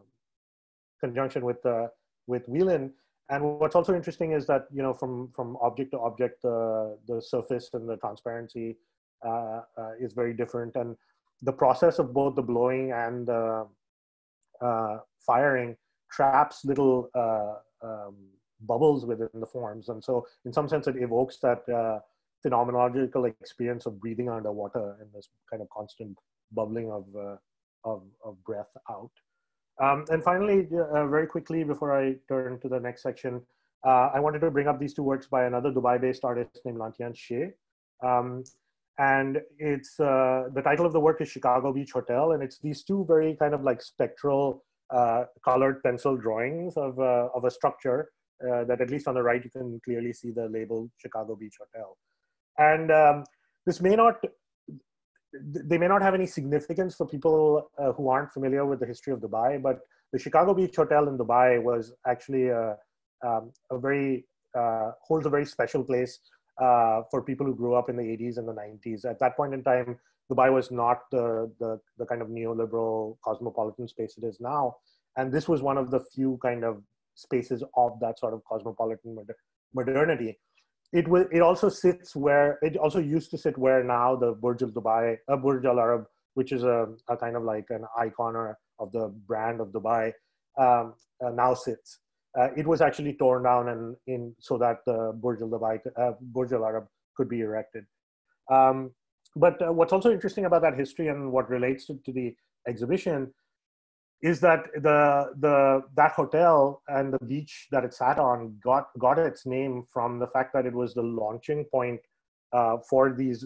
conjunction with, uh, with Whelan. And what's also interesting is that you know from from object to object, the the surface and the transparency uh, uh, is very different, and the process of both the blowing and the uh, firing traps little uh, um, bubbles within the forms, and so in some sense it evokes that uh, phenomenological experience of breathing underwater and this kind of constant bubbling of of, of breath out. Um, and finally, uh, very quickly before I turn to the next section, uh, I wanted to bring up these two works by another Dubai-based artist named Lantian Xie. Um, and it's uh, the title of the work is Chicago Beach Hotel, and it's these two very kind of like spectral uh, colored pencil drawings of, uh, of a structure uh, that at least on the right you can clearly see the label Chicago Beach Hotel. And um, this may not they may not have any significance for people uh, who aren't familiar with the history of Dubai, but the Chicago Beach Hotel in Dubai was actually a, um, a very uh, holds a very special place uh, for people who grew up in the 80s and the 90s. At that point in time, Dubai was not the, the, the kind of neoliberal cosmopolitan space it is now, and this was one of the few kind of spaces of that sort of cosmopolitan modernity it will it also sits where it also used to sit where now the Burj Al Dubai, uh, Burj Al Arab, which is a, a, kind of like an icon or of the brand of Dubai, um, uh, now sits. Uh, it was actually torn down and in so that the Burj Al Dubai, uh, Burj Al Arab could be erected. Um, but uh, what's also interesting about that history and what relates to, to the exhibition is that the the that hotel and the beach that it sat on got got its name from the fact that it was the launching point uh, for these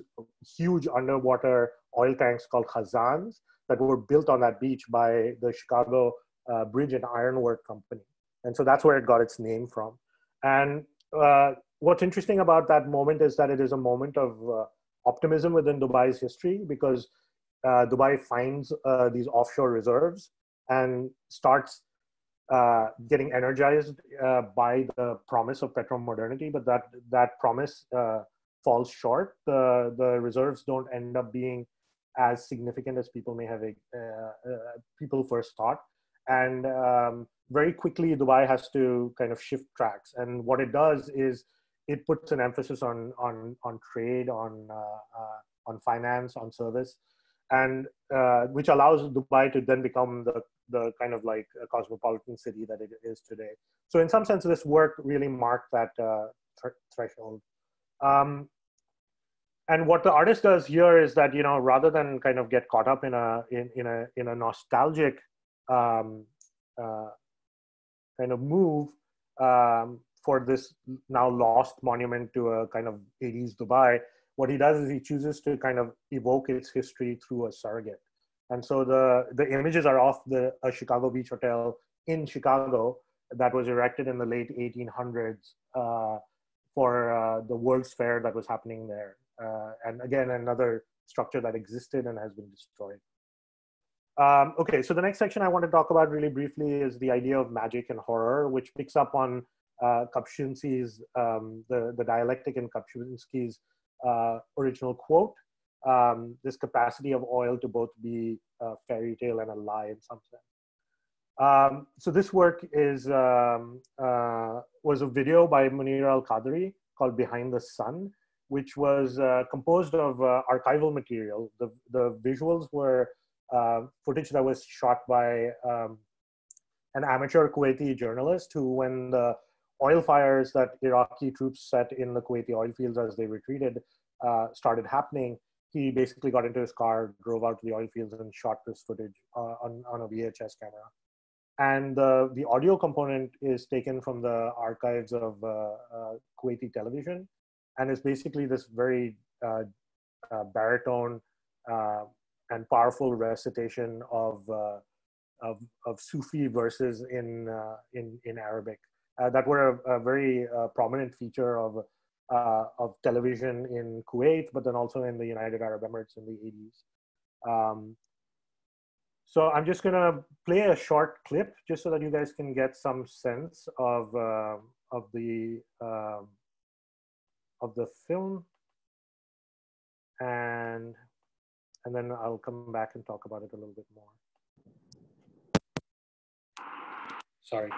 huge underwater oil tanks called khazans that were built on that beach by the Chicago uh, Bridge and Ironwork Company. And so that's where it got its name from. And uh, what's interesting about that moment is that it is a moment of uh, optimism within Dubai's history because uh, Dubai finds uh, these offshore reserves and starts uh, getting energized uh, by the promise of petro-modernity, but that that promise uh, falls short. The the reserves don't end up being as significant as people may have uh, people first thought, and um, very quickly Dubai has to kind of shift tracks. And what it does is it puts an emphasis on on on trade, on on finance, on service, and uh, which allows Dubai to then become the the kind of like a cosmopolitan city that it is today. So in some sense, this work really marked that uh, th threshold. Um, and what the artist does here is that you know rather than kind of get caught up in a in, in a in a nostalgic um, uh, kind of move um, for this now lost monument to a kind of 80s Dubai, what he does is he chooses to kind of evoke its history through a surrogate. And so the, the images are off the a Chicago Beach Hotel in Chicago that was erected in the late 1800s uh, for uh, the World's Fair that was happening there. Uh, and again, another structure that existed and has been destroyed. Um, okay, so the next section I want to talk about really briefly is the idea of magic and horror, which picks up on uh, Kapuściński's, um, the, the dialectic in Kapuściński's uh, original quote, um, this capacity of oil to both be a fairy tale and a lie in some sense. Um, so this work is um, uh, was a video by Monira Al Qadiri called "Behind the Sun," which was uh, composed of uh, archival material. The the visuals were uh, footage that was shot by um, an amateur Kuwaiti journalist who, when the oil fires that Iraqi troops set in the Kuwaiti oil fields as they retreated uh, started happening, he basically got into his car, drove out to the oil fields, and shot this footage uh, on, on a VHS camera. And the, the audio component is taken from the archives of uh, uh, Kuwaiti television, and is basically this very uh, uh, baritone uh, and powerful recitation of, of, of Sufi verses in, in, in Arabic that were a, a very prominent feature of uh, of television in Kuwait, but then also in the United Arab Emirates in the 80s. Um, so I'm just gonna play a short clip just so that you guys can get some sense of, uh, of, the, um, of the film. And, and then I'll come back and talk about it a little bit more. Sorry.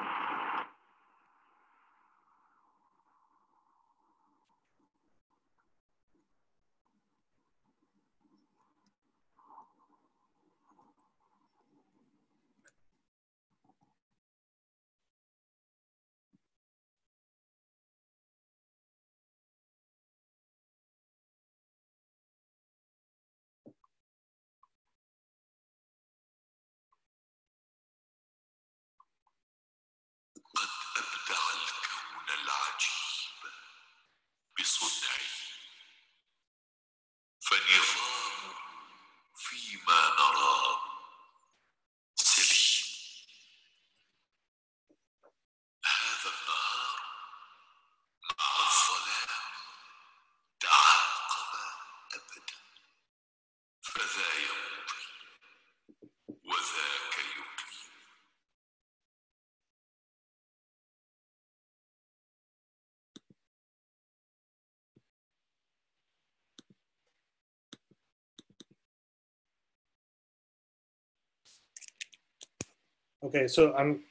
Okay, so I'm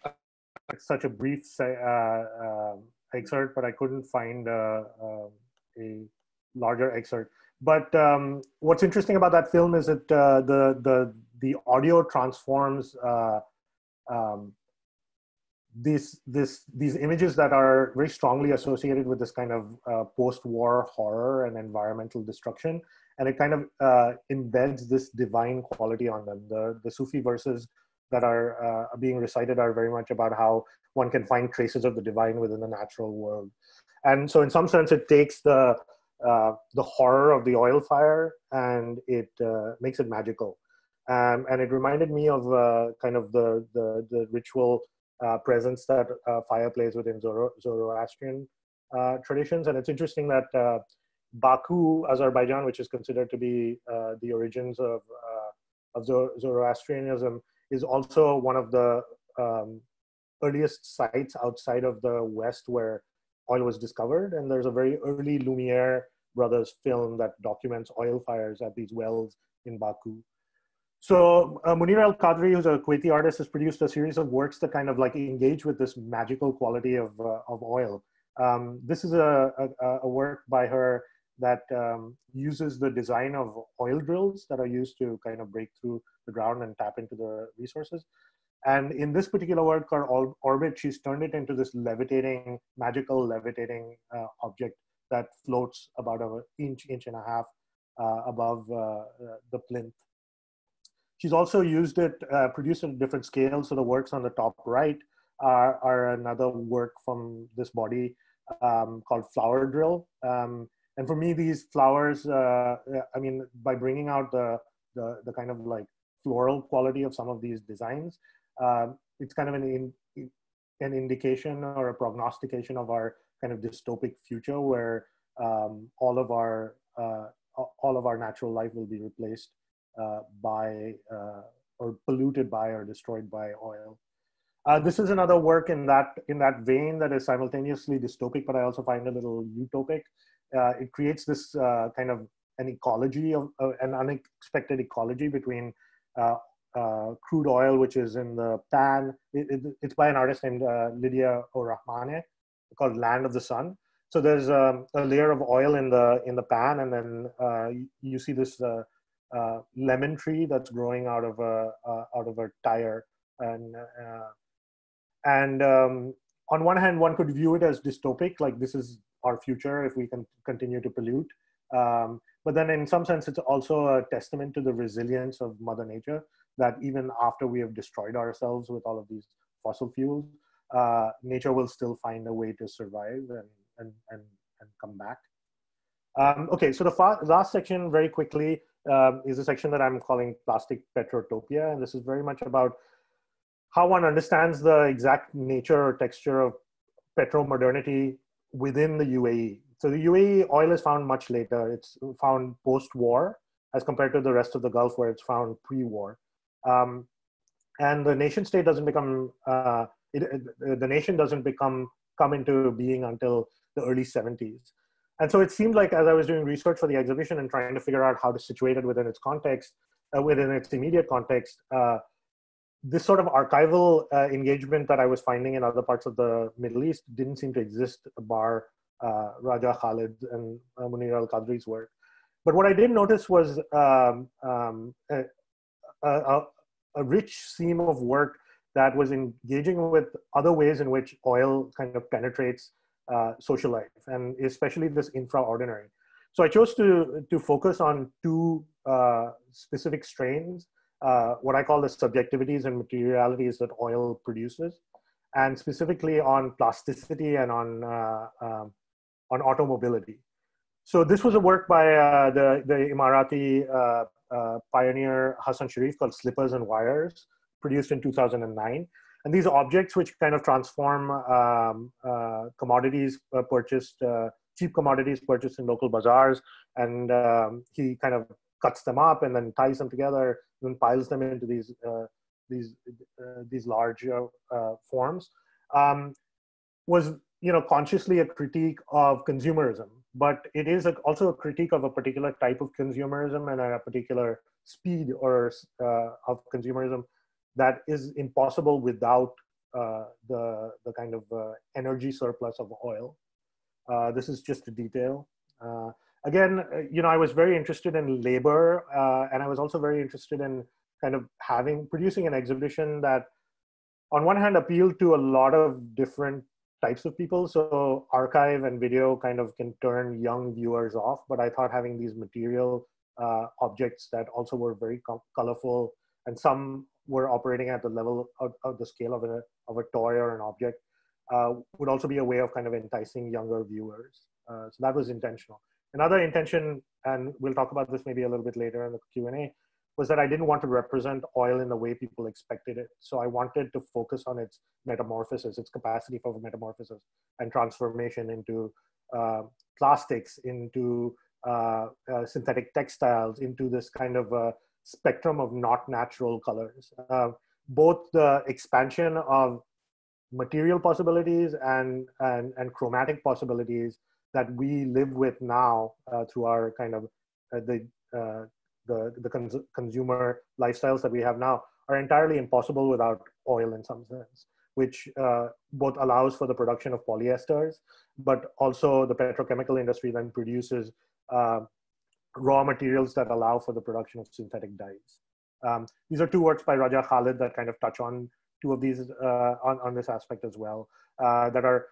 it's such a brief uh, uh, excerpt, but I couldn't find uh, um, a larger excerpt. But um, what's interesting about that film is that uh, the the the audio transforms uh, um, these this these images that are very strongly associated with this kind of uh, post-war horror and environmental destruction, and it kind of embeds this divine quality on them. The the Sufi verses that are uh, being recited are very much about how one can find traces of the divine within the natural world. And so, in some sense, it takes the uh, the horror of the oil fire and it uh, makes it magical. Um, and it reminded me of uh, kind of the, the, the ritual uh, presence that uh, fire plays within Zoro, Zoroastrian traditions. And it's interesting that Baku, Azerbaijan, which is considered to be the origins of, of Zoroastrianism, is also one of the um, earliest sites outside of the West where oil was discovered. And there's a very early Lumiere brothers film that documents oil fires at these wells in Baku. So uh, Monira Al Qadiri, who's a Kuwaiti artist, has produced a series of works that kind of like engage with this magical quality of, uh, of oil. Um, this is a, a, a, work by her that um, uses the design of oil drills that are used to kind of break through the ground and tap into the resources. And in this particular work called Orbit, she's turned it into this levitating, magical levitating uh, object that floats about an inch, inch and a half uh, above uh, the plinth. She's also used it, uh, produced in different scales. So the works on the top right are, are another work from this body um, called Flower Drill. Um, and for me, these flowers, uh, I mean, by bringing out the, the, the, kind of like floral quality of some of these designs, um, it's kind of an, in, an indication or a prognostication of our kind of dystopic future where um, all of our uh, all of our natural life will be replaced uh, by uh, or polluted by or destroyed by oil. Uh, this is another work in that in that vein that is simultaneously dystopic, but I also find a little utopic. Uh, it creates this uh, kind of an ecology of an unexpected ecology between crude oil, which is in the pan. It, it, it's by an artist named Lydia Ourahmane called Land of the Sun. So there's um, a layer of oil in the in the pan, and then uh, you, see this uh, uh, lemon tree that's growing out of a uh, out of a tire, and uh, and um, on one hand, one could view it as dystopic, like this is our future if we can continue to pollute. Um, but then, in some sense, it's also a testament to the resilience of Mother Nature that even after we have destroyed ourselves with all of these fossil fuels, uh, nature will still find a way to survive and, and, and, and come back. Um, okay, so the last section very quickly um, is a section that I'm calling Plastic Petrotopia. And this is very much about how one understands the exact nature or texture of petro-modernity within the UAE. So the UAE oil is found much later. It's found post-war as compared to the rest of the Gulf where it's found pre-war. Um, and the nation state doesn't become uh, it, the nation doesn't become come into being until the early 70s. And so it seemed like as I was doing research for the exhibition and trying to figure out how to situate it within its context, uh, within its immediate context, uh, this sort of archival uh, engagement that I was finding in other parts of the Middle East didn't seem to exist bar uh, Raja'a Khalid and uh, Monira al-Qadiri's work. But what I did notice was um, um, a, a, a, rich seam of work that was engaging with other ways in which oil kind of penetrates uh, social life, and especially this infraordinary. So I chose to, to focus on two uh, specific strains, uh, what I call the subjectivities and materialities that oil produces, and specifically on plasticity and on, uh, um, on automobility. So this was a work by uh, the, the Emirati uh, pioneer Hassan Sharif called Slippers and Wires, produced in 2009. And these objects, which kind of transform um, uh, commodities uh, purchased, uh, cheap commodities purchased in local bazaars, and um, he kind of cuts them up and then ties them together and piles them into these uh, these uh, these large uh, forms. Um, was you know consciously a critique of consumerism, but it is a, also a critique of a particular type of consumerism and a particular speed or of consumerism that is impossible without uh, the, the kind of uh, energy surplus of oil. Uh, this is just a detail. Uh, again, uh, you know, I was very interested in labor uh, and I was also very interested in kind of having, producing an exhibition that on one hand appealed to a lot of different types of people. So archive and video kind of can turn young viewers off, but I thought having these material objects that also were very colorful and some were operating at the level of, of the scale of a, of a toy or an object uh, would also be a way of kind of enticing younger viewers. Uh, so that was intentional. Another intention, and we'll talk about this maybe a little bit later in the Q&A, was that I didn't want to represent oil in the way people expected it. So I wanted to focus on its metamorphosis, its capacity for metamorphosis and transformation into uh, plastics, into uh, uh, synthetic textiles, into this kind of spectrum of not natural colors. Uh, both the expansion of material possibilities and, and, and chromatic possibilities that we live with now uh, through our kind of the the, the cons consumer lifestyles that we have now are entirely impossible without oil in some sense, which uh, both allows for the production of polyesters, but also the petrochemical industry then produces uh, raw materials that allow for the production of synthetic dyes. Um, these are two works by Raja'a Khalid that kind of touch on two of these uh, on, on this aspect as well, uh, that are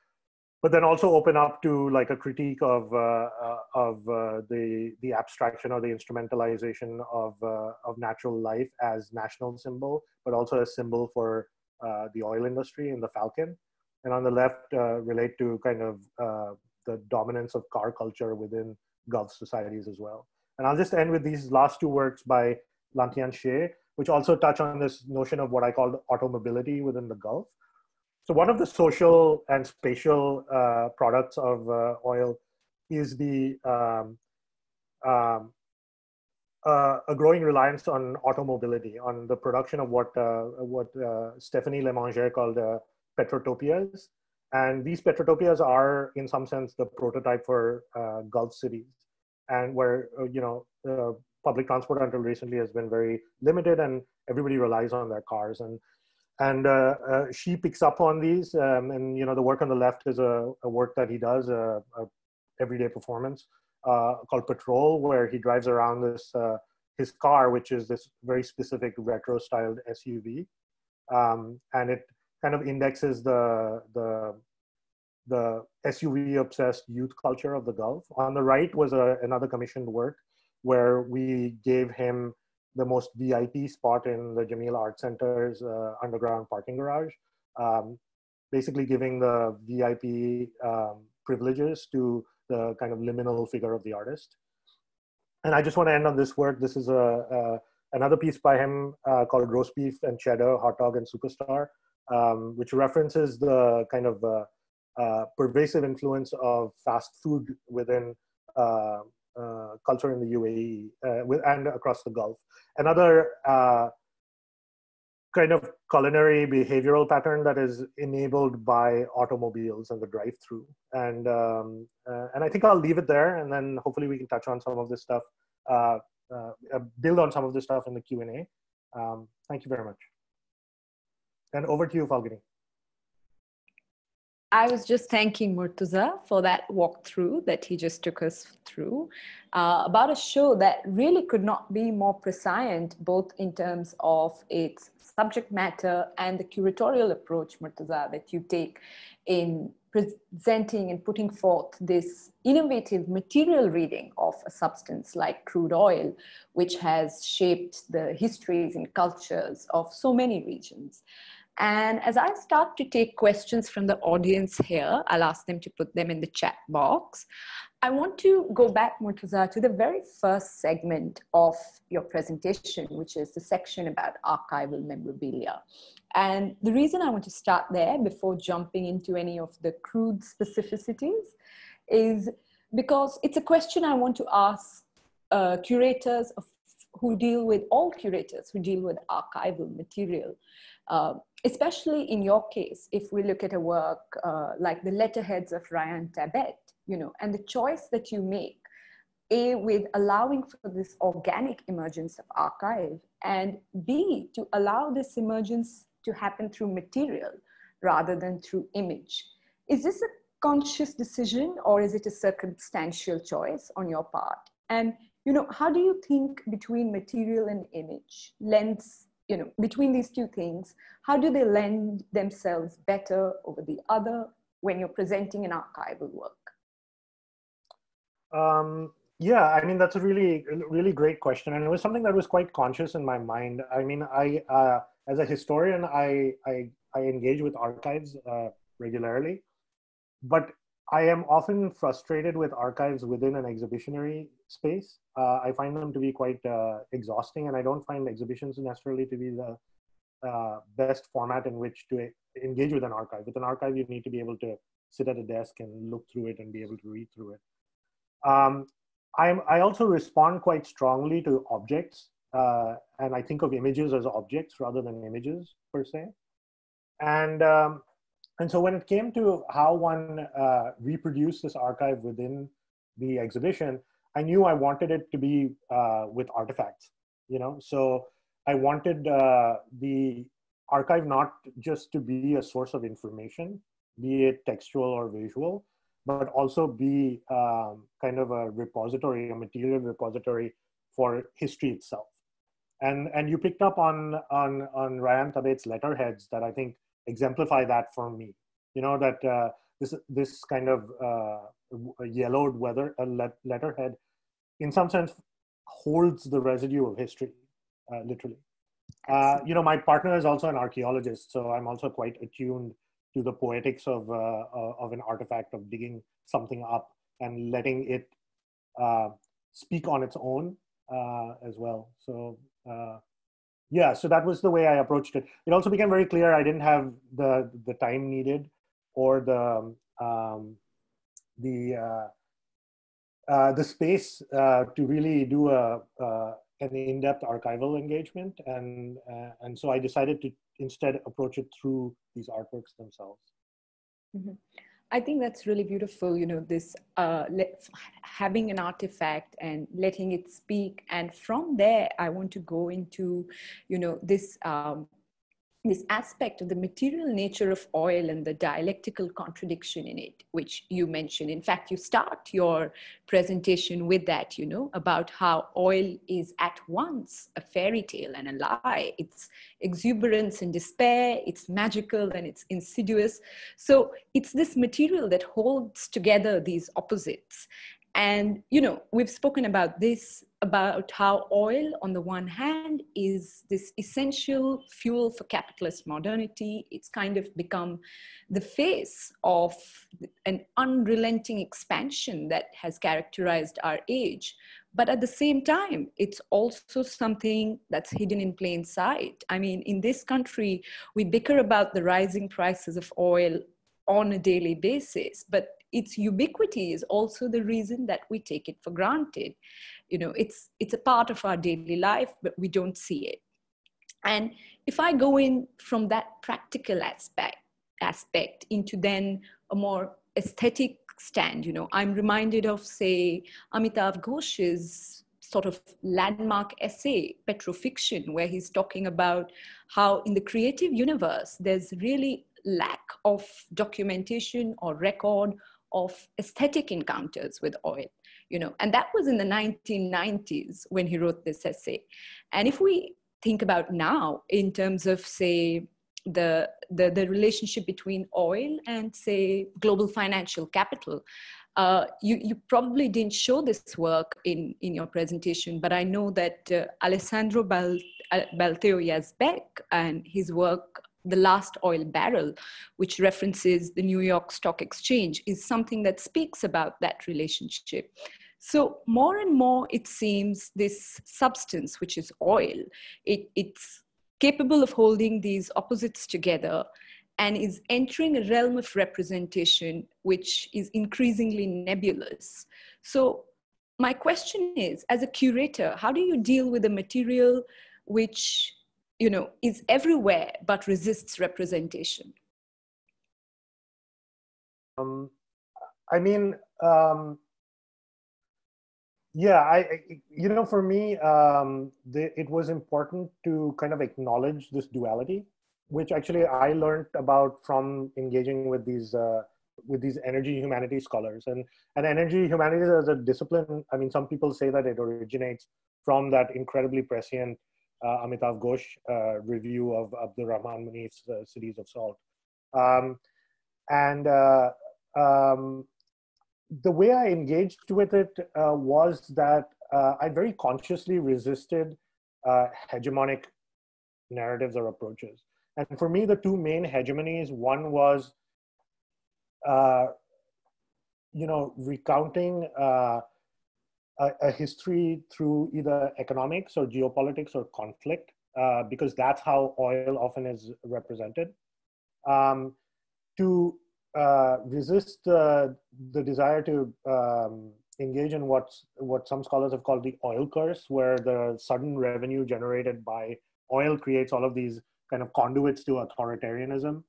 but then also open up to like a critique of uh, uh, of uh, the the abstraction or the instrumentalization of uh, of natural life as national symbol, but also a symbol for uh, the oil industry in the Falcon, and on the left uh, relate to kind of the dominance of car culture within Gulf societies as well. And I'll just end with these last two works by Lantian Xie, which also touch on this notion of what I call automobility within the Gulf. So one of the social and spatial uh, products of uh, oil is the um, um, uh, a growing reliance on automobility, on the production of what uh, what uh, Stephanie LeMenager called uh, petrotopias. And these petrotopias are, in some sense, the prototype for Gulf cities, and where you know public transport until recently has been very limited, and everybody relies on their cars. And and uh, uh, she picks up on these um, and you know the work on the left is a, a work that he does a, a everyday performance uh, called patrol where he drives around this uh, his car which is this very specific retro styled suv um, and it kind of indexes the the the suv obsessed youth culture of the gulf. On the right was a, another commissioned work where we gave him the most VIP spot in the Jameel Art Center's uh, underground parking garage, um, basically giving the VIP um, privileges to the kind of liminal figure of the artist. And I just want to end on this work. This is a, a another piece by him uh, called Roast Beef and Cheddar, Hot Dog and Superstar, um, which references the kind of uh, uh, pervasive influence of fast food within uh, culture in the UAE uh, with, and across the Gulf. Another uh, kind of culinary behavioral pattern that is enabled by automobiles and the drive-through. And um, uh, and I think I'll leave it there, and then hopefully we can touch on some of this stuff, uh, uh, build on some of this stuff in the Q and A. Um, thank you very much. And over to you, Phalguni. I was just thanking Murtaza for that walkthrough that he just took us through uh, about a show that really could not be more prescient, both in terms of its subject matter and the curatorial approach, Murtaza, that you take in presenting and putting forth this innovative material reading of a substance like crude oil, which has shaped the histories and cultures of so many regions. And as I start to take questions from the audience here, I'll ask them to put them in the chat box. I want to go back, Murtaza, to the very first segment of your presentation, which is the section about archival memorabilia. And the reason I want to start there before jumping into any of the crude specificities is because it's a question I want to ask uh, curators of, who deal with all curators who deal with archival material. Uh, especially in your case, if we look at a work uh, like the letterheads of Rayyane Tabet, you know, and the choice that you make, A, with allowing for this organic emergence of archive, and B, to allow this emergence to happen through material rather than through image. Is this a conscious decision or is it a circumstantial choice on your part? And, you know, how do you think between material and image lends you know, between these two things, how do they lend themselves better over the other when you're presenting an archival work? Um, yeah, I mean, that's a really, really great question. And it was something that was quite conscious in my mind. I mean, I, uh, as a historian, I, I, I engage with archives uh, regularly, but I am often frustrated with archives within an exhibitionary space. Uh, I find them to be quite uh, exhausting, and I don't find exhibitions necessarily to be the uh, best format in which to engage with an archive. With an archive, you need to be able to sit at a desk and look through it and be able to read through it. Um, I also respond quite strongly to objects, uh, and I think of images as objects rather than images per se. And um, and so when it came to how one uh, reproduced this archive within the exhibition, I knew I wanted it to be uh, with artifacts. You know, so I wanted uh, the archive not just to be a source of information, be it textual or visual, but also be um, kind of a repository, a material repository for history itself. And, and you picked up on, on, on Rayyane Tabet's letterheads that I think exemplify that for me. You know, that uh, this, this kind of uh, yellowed weather, uh, letterhead, in some sense, holds the residue of history, uh, literally. Uh, you know, my partner is also an archaeologist, so I'm also quite attuned to the poetics of uh, uh, of an artifact of digging something up and letting it uh, speak on its own as well. So yeah, so that was the way I approached it. It also became very clear I didn't have the the time needed or the um, the uh, the space to really do a, an in-depth archival engagement. And uh, and so i decided to instead approach it through these artworks themselves. Mm-hmm. i think that's really beautiful you know this uh, having an artifact and letting it speak. And from there i want to go into you know this um, this aspect of the material nature of oil and the dialectical contradiction in it, which you mentioned. In fact, you start your presentation with that, you know, about how oil is at once a fairy tale and a lie. It's exuberance and despair, it's magical and it's insidious. So it's this material that holds together these opposites. And, you know, we've spoken about this about how oil, on the one hand, is this essential fuel for capitalist modernity. It's kind of become the face of an unrelenting expansion that has characterized our age. But at the same time, it's also something that's hidden in plain sight. I mean, in this country, we bicker about the rising prices of oil on a daily basis, but its ubiquity is also the reason that we take it for granted. You know it's it's a part of our daily life but we don't see it. And if i go in from that practical aspect aspect into then a more aesthetic stand you know i'm reminded of say amitav ghosh's sort of landmark essay petrofiction where he's talking about how in the creative universe there's really lack of documentation or record of aesthetic encounters with oil you know and that was in the 1990s when he wrote this essay. And if we think about now in terms of say the, the, the relationship between oil and say global financial capital uh, you, you probably didn't show this work in, in your presentation, but I know that uh, Alessandro Bal- uh, Balteo Yazbeck and his work the last oil barrel, which references the New York Stock Exchange, is something that speaks about that relationship. So more and more, it seems this substance, which is oil, it, it's capable of holding these opposites together and is entering a realm of representation which is increasingly nebulous. So my question is, as a curator, how do you deal with a material which you know, is everywhere but resists representation? Um, I mean, um, yeah, I, you know, for me, um, the, it was important to kind of acknowledge this duality, which actually I learned about from engaging with these uh, with these energy humanities scholars and and energy humanities as a discipline. I mean, some people say that it originates from that incredibly prescient uh, Amitav Ghosh uh, review of Abdur Rahman Munif's uh, Cities of Salt. Um, and um, the way I engaged with it was that I very consciously resisted hegemonic narratives or approaches. And for me, the two main hegemonies, one was, uh, you know, recounting uh, a, a, history through either economics or geopolitics or conflict, uh, because that's how oil often is represented. Um, to uh, resist the desire to um, engage in what's, what some scholars have called the oil curse, where the sudden revenue generated by oil creates all of these kind of conduits to authoritarianism.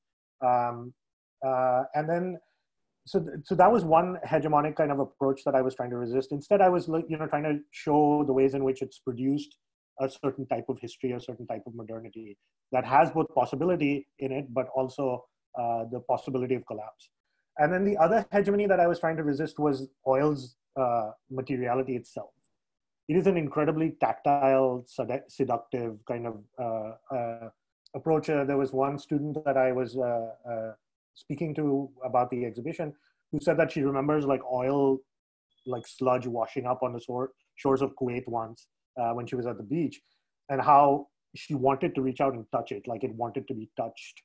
Um, uh, and then so, so that was one hegemonic kind of approach that I was trying to resist. Instead, I was you know trying to show the ways in which it's produced a certain type of history, a certain type of modernity that has both possibility in it, but also uh, the possibility of collapse. And then the other hegemony that I was trying to resist was oil's uh, materiality itself. It is an incredibly tactile, seductive kind of uh, uh approach. Uh, there was one student that I was uh, speaking to about the exhibition who said that she remembers like oil like sludge washing up on the shore, shores of kuwait once uh, when she was at the beach and how she wanted to reach out and touch it like it wanted to be touched.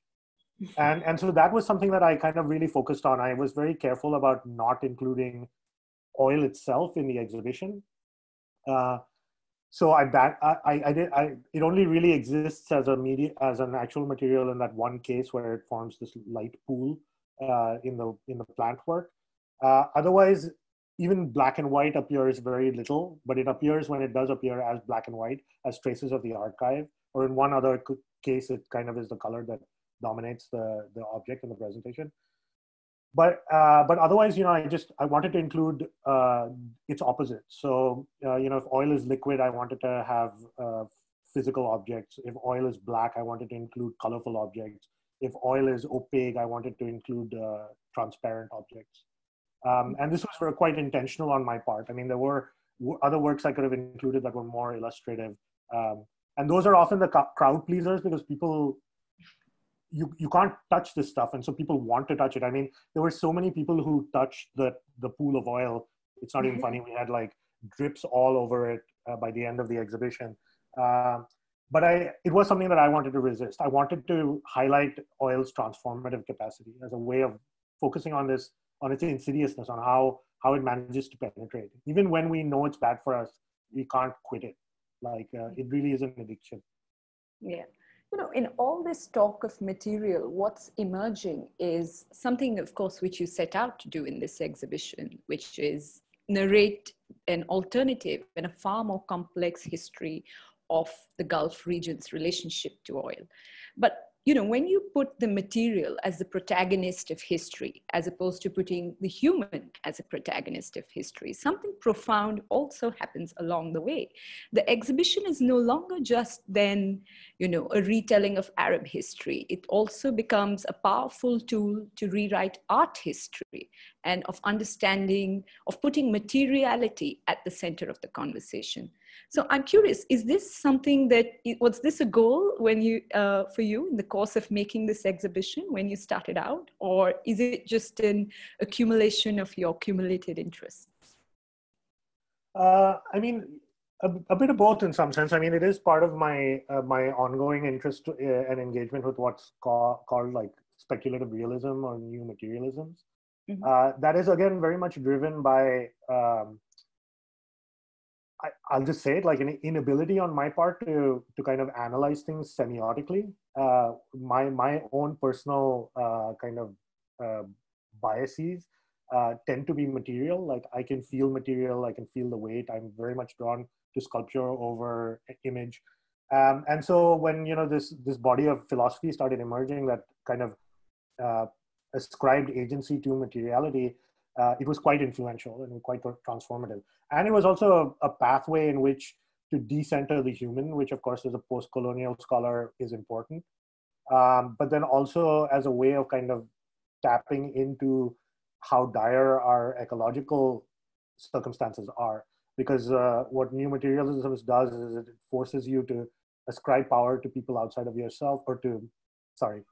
And and so that was something that i kind of really focused on. I was very careful about not including oil itself in the exhibition. Uh, so I, back, I, I did, I, it only really exists as a media, as an actual material in that one case where it forms this light pool uh, in the, in the plant work. Uh, otherwise, even black and white appears very little, but it appears when it does appear as black and white as traces of the archive, or in one other case, it kind of is the color that dominates the, the object in the presentation but uh, but otherwise you know i just i wanted to include uh, its opposite. So uh, you know if oil is liquid i wanted to have uh, physical objects. If oil is black i wanted to include colorful objects. If oil is opaque i wanted to include uh, transparent objects. Um, and this was quite intentional on my part. I mean there were other works i could have included that were more illustrative. Um, and those are often the crowd pleasers because people you you can't touch this stuff and so people want to touch it. I mean there were so many people who touched the the pool of oil. It's not even mm-hmm. funny. We had like drips all over it uh, by the end of the exhibition. Uh, but i it was something that i wanted to resist. I wanted to highlight oil's transformative capacity as a way of focusing on this on its insidiousness on how how it manages to penetrate. Even when we know it's bad for us we can't quit it. Like uh, it really is an addiction. Yeah you know, in all this talk of material, what's emerging is something, of course, which you set out to do in this exhibition, which is narrate an alternative and a far more complex history of the Gulf region's relationship to oil. But you know, when you put the material as the protagonist of history, as opposed to putting the human as a protagonist of history, something profound also happens along the way. The exhibition is no longer just then, you know, a retelling of Arab history. It also becomes a powerful tool to rewrite art history and of understanding, of putting materiality at the center of the conversation. So I'm curious, is this something that, was this a goal when you, uh, for you in the course of making this exhibition when you started out? Or is it just an accumulation of your accumulated interests? Uh, I mean, a, a, bit of both in some sense. I mean, it is part of my uh, my ongoing interest uh, and engagement with what's call, called like speculative realism or new materialisms. Mm-hmm. Uh, that is again very much driven by um, I, will just say it like an inability on my part to to kind of analyze things semiotically. Uh, my my own personal uh, kind of uh, biases uh, tend to be material. Like I can feel material, I can feel the weight. I'm very much drawn to sculpture over image. Um, and so when you know this this body of philosophy started emerging that kind of uh, ascribed agency to materiality, uh, it was quite influential and quite transformative. And it was also a, a, pathway in which to decenter the human, which of course as a post-colonial scholar is important. Um, but then also as a way of kind of tapping into how dire our ecological circumstances are. Because uh, what new materialism does is it forces you to ascribe power to people outside of yourself or to, sorry,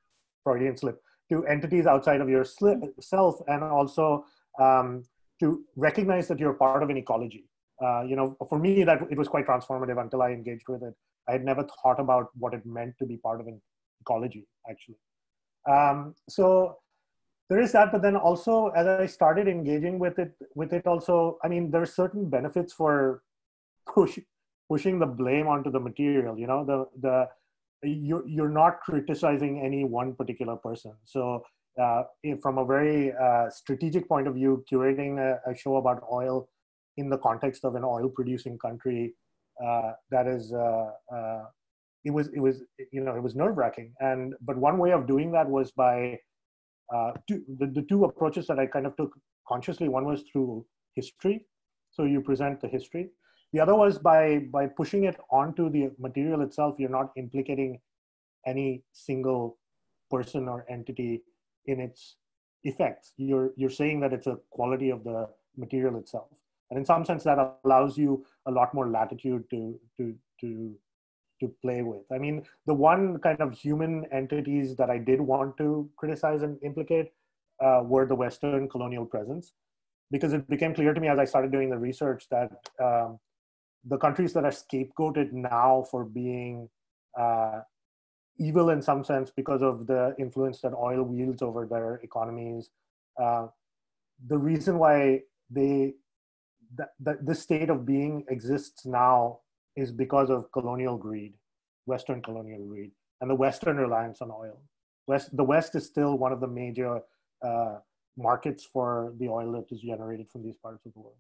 Freudian slip, to entities outside of yourself and also um, to recognize that you're part of an ecology. Uh, you know, for me, that it was quite transformative until I engaged with it. I had never thought about what it meant to be part of an ecology, actually. Um, so, there is that but then also as i started engaging with it with it also i mean there are certain benefits for push, pushing the blame onto the material you know the the you're, you're not criticizing any one particular person so uh, from a very uh, strategic point of view curating a, a, show about oil in the context of an oil producing country uh, that is uh, uh, it was it was you know it was nerve wracking and but one way of doing that was by uh, two, the, the two approaches that I kind of took consciously, one was through history. So you present the history. The other was by, by pushing it onto the material itself, you're not implicating any single person or entity in its effects. You're, you're saying that it's a quality of the material itself. And in some sense, that allows you a lot more latitude to, to, to to play with. I mean, the one kind of human entities that I did want to criticize and implicate uh, were the Western colonial presence, because it became clear to me as I started doing the research that um, the countries that are scapegoated now for being uh, evil in some sense because of the influence that oil wields over their economies. Uh, the reason why they this state of being exists now is because of colonial greed, Western colonial greed, and the Western reliance on oil. West, the West is still one of the major uh, markets for the oil that is generated from these parts of the world.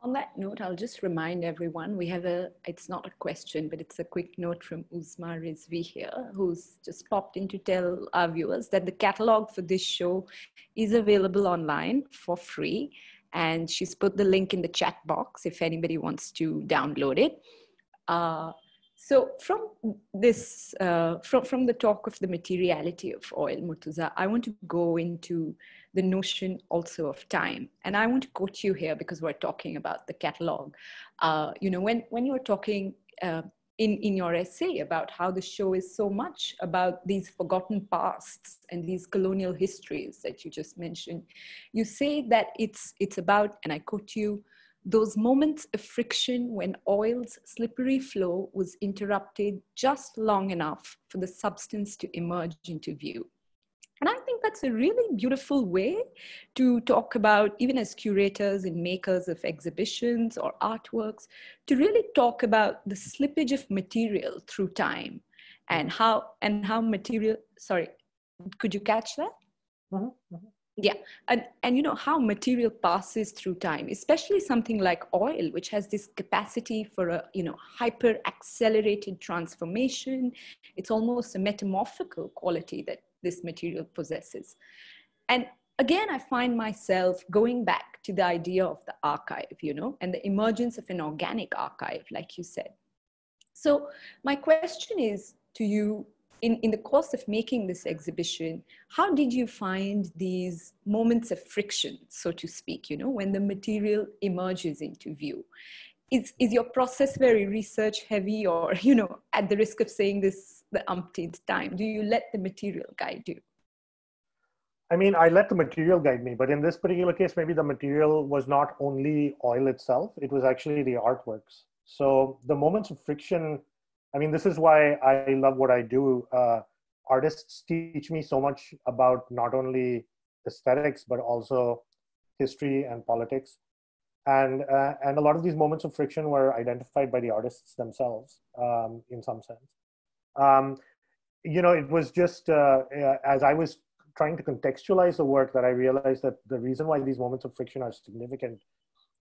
On that note, I'll just remind everyone we have a, it's not a question, but it's a quick note from Uzma Rizvi here, who's just popped in to tell our viewers that the catalog for this show is available online for free and she's put the link in the chat box if anybody wants to download it. Uh, so from this, uh, from, from the talk of the materiality of oil, Murtaza, I want to go into the notion also of time. And I want to quote you here because we're talking about the catalog. Uh, you know, when, when you were talking uh, in, in your essay about how the show is so much about these forgotten pasts and these colonial histories that you just mentioned. You say that it's, it's about, and I quote you, those moments of friction when oil's slippery flow was interrupted just long enough for the substance to emerge into view. And I think that's a really beautiful way to talk about, even as curators and makers of exhibitions or artworks, to really talk about the slippage of material through time and how and how material sorry could you catch that mm-hmm. Mm-hmm. Yeah and and you know how material passes through time especially something like oil which has this capacity for a you know hyper accelerated transformation it's almost a metamorphical quality that this material possesses. And again, I find myself going back to the idea of the archive, you know, and the emergence of an organic archive, like you said. So, my question is to you in, in the course of making this exhibition, how did you find these moments of friction, so to speak, you know, when the material emerges into view? Is, is your process very research heavy or, you know, at the risk of saying this the umpteenth time? Do you let the material guide you? I mean, I let the material guide me, but in this particular case, maybe the material was not only oil itself, it was actually the artworks. So the moments of friction, I mean, this is why I love what I do. Uh, artists teach me so much about not only aesthetics, but also history and politics. And, uh, and a lot of these moments of friction were identified by the artists themselves um, in some sense um, you know, it was just uh, uh, as I was trying to contextualize the work that I realized that the reason why these moments of friction are significant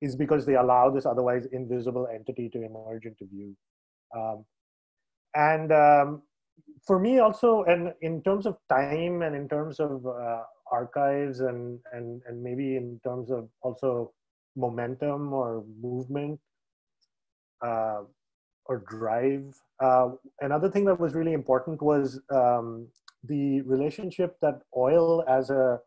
is because they allow this otherwise invisible entity to emerge into view. Um, and um, for me also, and in terms of time and in terms of uh, archives and, and, and maybe in terms of also momentum or movement, uh, or drive. Uh, another thing that was really important was um, the relationship that oil as a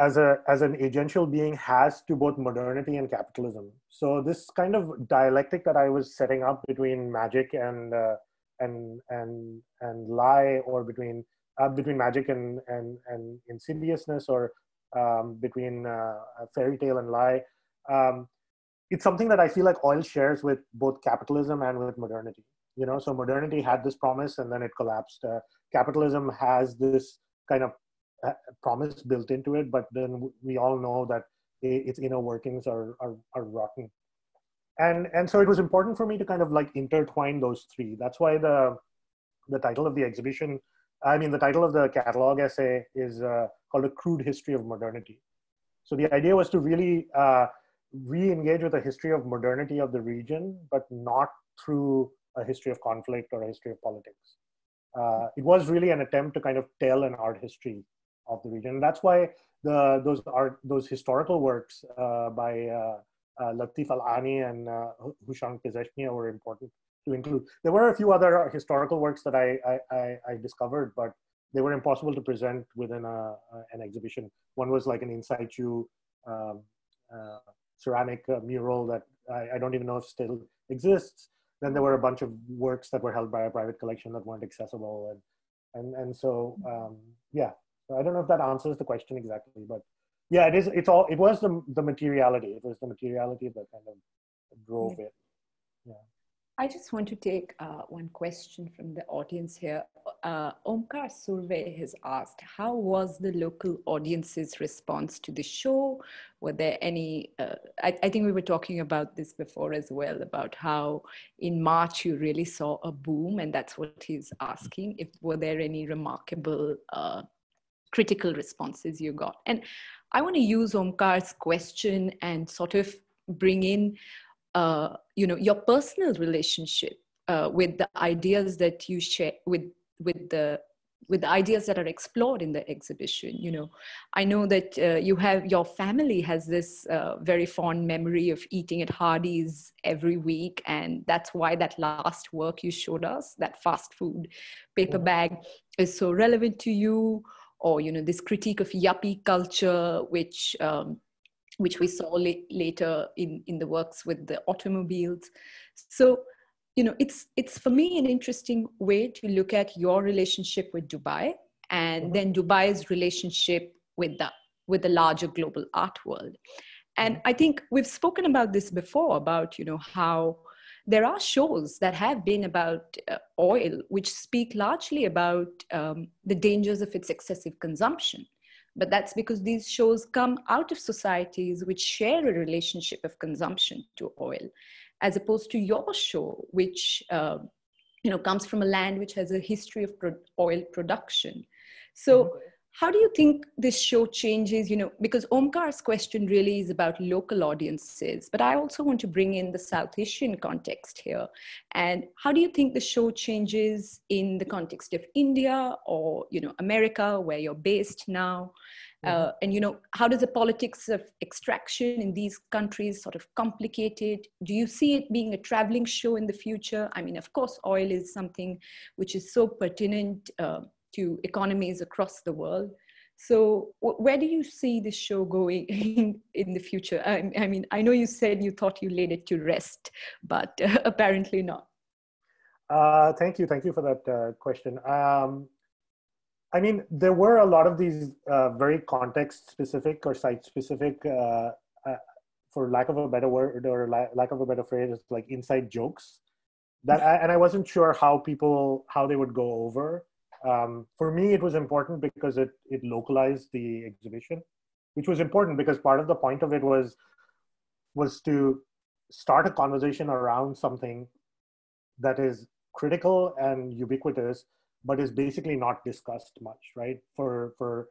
as a as an agential being has to both modernity and capitalism. So this kind of dialectic that I was setting up between magic and uh, and and and lie, or between uh, between magic and and and insidiousness, or um, between uh, fairy tale and lie. Um, it's something that I feel like oil shares with both capitalism and with modernity. You know, so modernity had this promise and then it collapsed. Uh, capitalism has this kind of promise built into it, but then we all know that its inner workings are, are, are rotten. And, and so it was important for me to kind of like intertwine those three. That's why the, the title of the exhibition, I mean, the title of the catalog essay is uh, called A Crude History of Modernity. So the idea was to really uh, re-engage with a history of modernity of the region, but not through a history of conflict or a history of politics. Uh, it was really an attempt to kind of tell an art history of the region. And that's why the those art those historical works uh, by uh, uh, Latif Al-Ani and uh, Pezeshknia were important to include. There were a few other historical works that I, I, I discovered, but they were impossible to present within a, an exhibition. One was like an in situ um, uh, ceramic uh, mural that I, I, don't even know if still exists. Then there were a bunch of works that were held by a private collection that weren't accessible, and and and so um, yeah. So I don't know if that answers the question exactly, but yeah, it is. It's all. It was the the materiality. It was the materiality that kind of drove yeah. it. Yeah. I just want to take uh, one question from the audience here. Uh, Omkar Survey has asked, how was the local audience's response to the show? Were there any, uh, I, I, think we were talking about this before as well, about how in March you really saw a boom and that's what he's asking. If Were there any remarkable uh, critical responses you got? And I want to use Omkar's question and sort of bring in uh, you know your personal relationship uh, with the ideas that you share with with the with the ideas that are explored in the exhibition. You know i know that uh, you have your family has this uh, very fond memory of eating at hardee's every week and that's why that last work you showed us that fast food paper bag is so relevant to you or you know this critique of yuppie culture which um, which we saw la- later in, in the works with the automobiles. So, you know, it's, it's for me an interesting way to look at your relationship with Dubai and mm-hmm. then Dubai's relationship with the, with the larger global art world. And mm-hmm. I think we've spoken about this before about, you know, how there are shows that have been about uh, oil, which speak largely about um, the dangers of its excessive consumption. But that's because these shows come out of societies which share a relationship of consumption to oil, as opposed to your show, which uh, you know comes from a land which has a history of pro- oil production. So. Mm-hmm. How do you think this show changes? You know, because Omkar's question really is about local audiences, but I also want to bring in the South Asian context here. And how do you think the show changes in the context of India or, you know, America, where you're based now? Mm-hmm. Uh, and you know how does the politics of extraction in these countries sort of complicated do you see it being a traveling show in the future i mean of course oil is something which is so pertinent uh, to economies across the world. So where do you see this show going in the future? I, I, mean i know you said you thought you laid it to rest but uh, apparently not. Uh, thank you. Thank you for that uh, question. Um, I mean, there were a lot of these uh, very context specific or site specific, uh, uh, for lack of a better word or la- lack of a better phrase, like inside jokes that, I, and I wasn't sure how people, how they would go over. Um, for me, it was important because it, it localized the exhibition, which was important because part of the point of it was, was to start a conversation around something that is critical and ubiquitous but is basically not discussed much, right? For for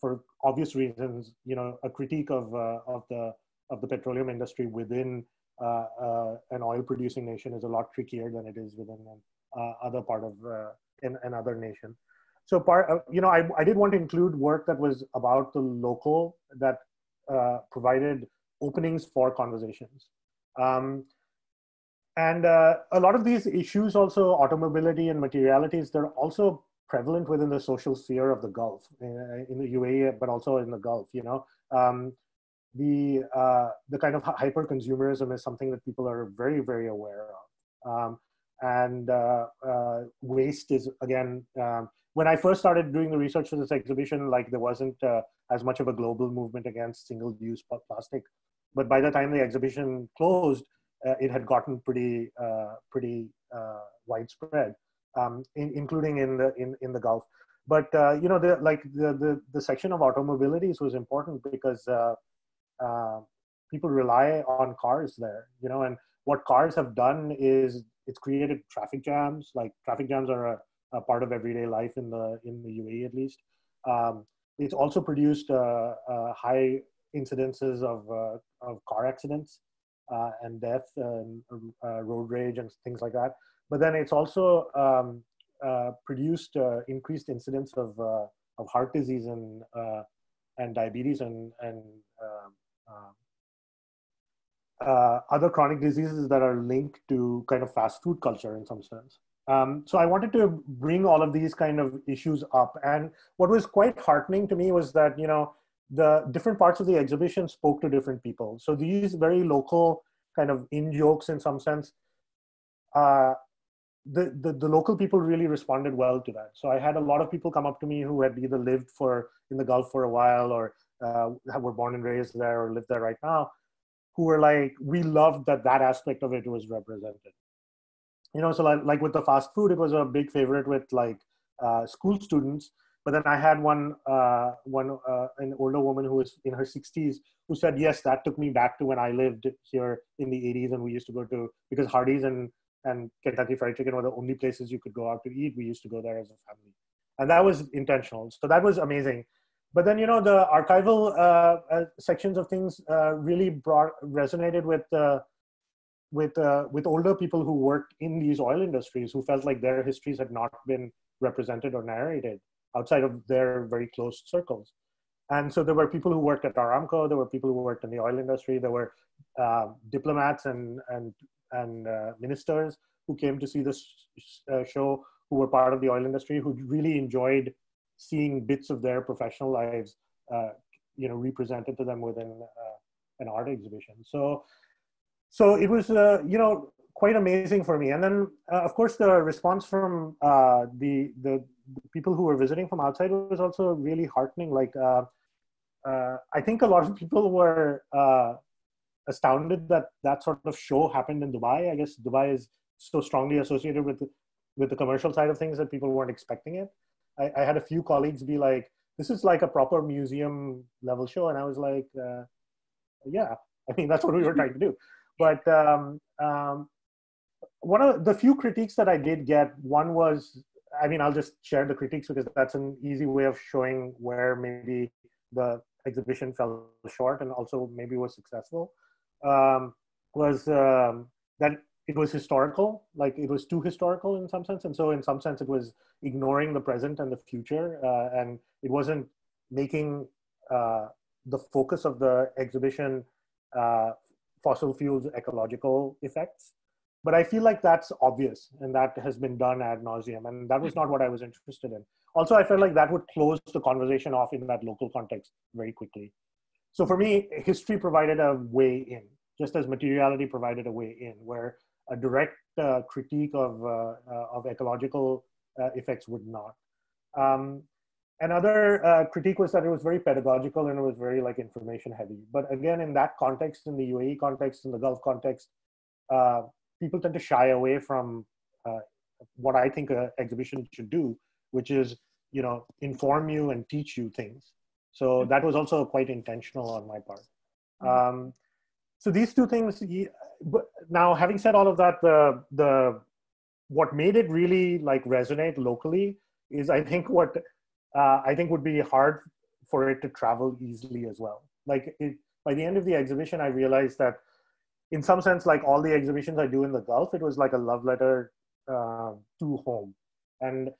for obvious reasons, you know, a critique of uh, of the of the petroleum industry within uh, uh, an oil producing nation is a lot trickier than it is within an uh, other part of uh, in another nation. So part, uh, you know, I, I did want to include work that was about the local that provided openings for conversations. Um, and uh, a lot of these issues also automobility and materialities they're also prevalent within the social sphere of the gulf in, uh, in the uae but also in the gulf you know um, the uh, the kind of hyper consumerism is something that people are very very aware of um, and uh, uh, waste is again um, when i first started doing the research for this exhibition like there wasn't uh, as much of a global movement against single use plastic but by the time the exhibition closed uh, it had gotten pretty uh, pretty uh, widespread, um, in, including in the in, in the Gulf. But you know, the like the, the the section of automobilities was important because people rely on cars there. You know, and what cars have done is it's created traffic jams. Like traffic jams are a, a part of everyday life in the in the UAE at least. Um, it's also produced uh, uh, high incidences of uh, of car accidents uh, and death and uh, road rage and things like that. But then it's also um, produced increased incidence of of heart disease and and diabetes and and uh, other chronic diseases that are linked to kind of fast food culture in some sense. Um, so I wanted to bring all of these kind of issues up. And what was quite heartening to me was that, you know, the different parts of the exhibition spoke to different people. So these very local kind of in jokes in some sense, uh, the, the, the local people really responded well to that. So I had a lot of people come up to me who had either lived for in the Gulf for a while or uh, were born and raised there or live there right now, who were like, we loved that that aspect of it was represented. You know, so like, like with the fast food, it was a big favorite with like uh, school students but then I had one uh, one uh, an older woman who was in her 60s who said, "Yes, that took me back to when I lived here in the 80s, and we used to go to because Hardee's and and Kentucky Fried Chicken were the only places you could go out to eat. We used to go there as a family, and that was intentional. So that was amazing. But then you know the archival uh, uh sections of things uh, really brought resonated with uh, with with older people who worked in these oil industries who felt like their histories had not been represented or narrated outside of their very close circles. And so there were people who worked at Aramco, there were people who worked in the oil industry, there were uh, diplomats and, and, and uh, ministers who came to see this uh, show who were part of the oil industry who really enjoyed seeing bits of their professional lives uh, you know represented to them within uh, an art exhibition so so it was uh, you know quite amazing for me. And then, uh, of course, the response from uh, the, the, people who were visiting from outside was also really heartening. Like, uh, I think a lot of people were astounded that that sort of show happened in Dubai. I guess Dubai is so strongly associated with with the commercial side of things that people weren't expecting it. I, I had a few colleagues be like, "This is like a proper museum level show," and I was like, uh, "Yeah, I mean that's what we were trying to do." But um, um, one of the few critiques that I did get, one was, I mean, I'll just share the critiques because that's an easy way of showing where maybe the exhibition fell short and also maybe was successful. Um, was um, that it was historical, like it was too historical in some sense, and so in some sense it was ignoring the present and the future, uh, and it wasn't making uh, the focus of the exhibition uh, fossil fuels ecological effects but I feel like that's obvious and that has been done ad nauseum. And that was not what I was interested in. Also, I felt like that would close the conversation off in that local context very quickly. So for me, history provided a way in, just as materiality provided a way in, where a direct uh, critique of, uh, uh, of ecological uh, effects would not. Um, another uh, critique was that it was very pedagogical and it was very like information heavy. But again, in that context, in the UAE context, in the Gulf context, uh, people tend to shy away from uh, what I think an exhibition should do, which is you know inform you and teach you things. So mm-hmm. that was also quite intentional on my part. Mm-hmm. Um, so these two things. Now, having said all of that, the the what made it really like resonate locally is I think what uh, I think would be hard for it to travel easily as well. Like it, by the end of the exhibition, I realized that in some sense, like all the exhibitions I do in the Gulf, it was like a love letter uh, to home. And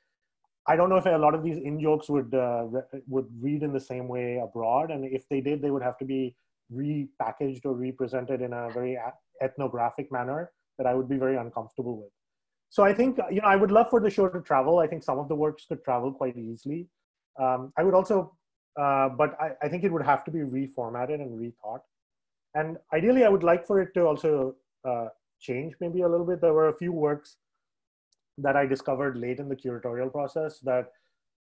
I don't know if a lot of these in jokes would uh, re- would read in the same way abroad, and if they did, they would have to be repackaged or represented in a very ethnographic manner that I would be very uncomfortable with. So I think you know I would love for the show to travel. I think some of the works could travel quite easily. Um, I would also, uh, but I, I think it would have to be reformatted and rethought and ideally, I would like for it to also uh, change maybe a little bit. There were a few works that I discovered late in the curatorial process that,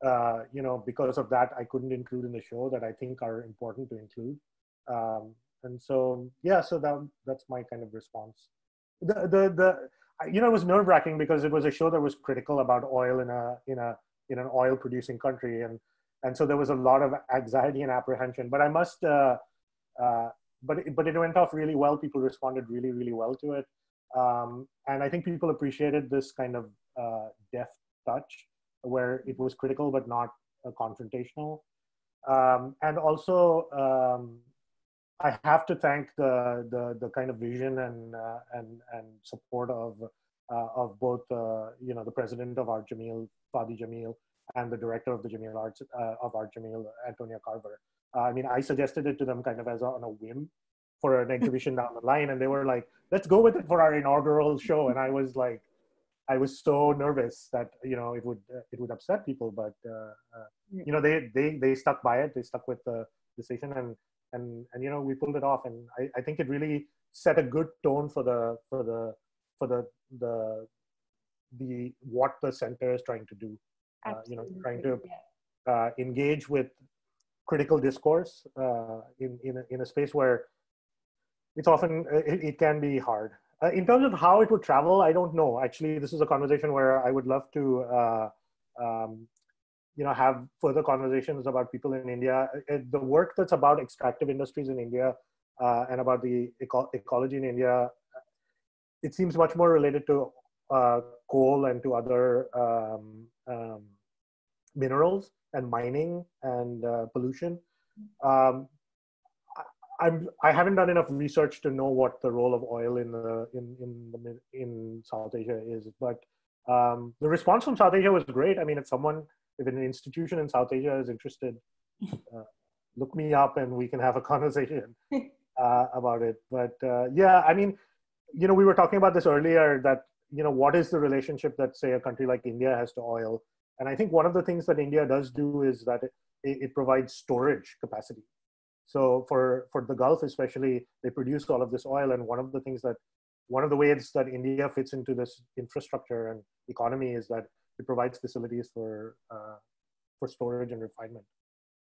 uh, you know, because of that, I couldn't include in the show that I think are important to include. Um, and so, yeah, so that that's my kind of response. The the the you know it was nerve wracking because it was a show that was critical about oil in a in a in an oil producing country. And, and so there was a lot of anxiety and apprehension. But I must, uh, uh, but, it, but it went off really well. People responded really, really well to it. Um, and I think people appreciated this kind of uh, deft touch where it was critical but not uh, confrontational. Um, and also, um, I have to thank the, the, the kind of vision and, uh, and, and support of, uh, of both, uh, you know, the president of Art Jameel, Fadi Jameel, and the director of the Jameel Arts, uh, of Art Jameel, Antonia Carver. I mean, I suggested it to them kind of as a, on a whim for an exhibition down the line, and they were like, let's go with it for our inaugural show. And I was like, I was so nervous that you know it would uh, it would upset people, but uh, uh, you know they they they stuck by it. They stuck with the decision, and and and you know we pulled it off. And I, I think it really set a good tone for the for the for the the the what the center is trying to do. Uh, you know, trying to uh, engage with critical discourse uh, in in a, in a space where it's often it, it can be hard uh, in terms of how it would travel, I don't know. Actually, this is a conversation where I would love to, uh, um, you know, have further conversations about people in India. Uh, the work that's about extractive industries in India uh, and about the eco- ecology in India, it seems much more related to uh, coal and to other um, um, minerals and mining and uh, pollution. Um, I'm I haven't done enough research to know what the role of oil in the in in the in South Asia is, but um, the response from South Asia was great. I mean, if someone if an institution in South Asia is interested, uh, look me up and we can have a conversation uh, about it. But uh, yeah, I mean, you know, we were talking about this earlier that you know what is the relationship that say a country like India has to oil, and I think one of the things that India does do is that it, it provides storage capacity so for, for the Gulf especially, they produce all of this oil. And one of the things that, one of the ways that India fits into this infrastructure and economy is that it provides facilities for, uh, for storage and refinement.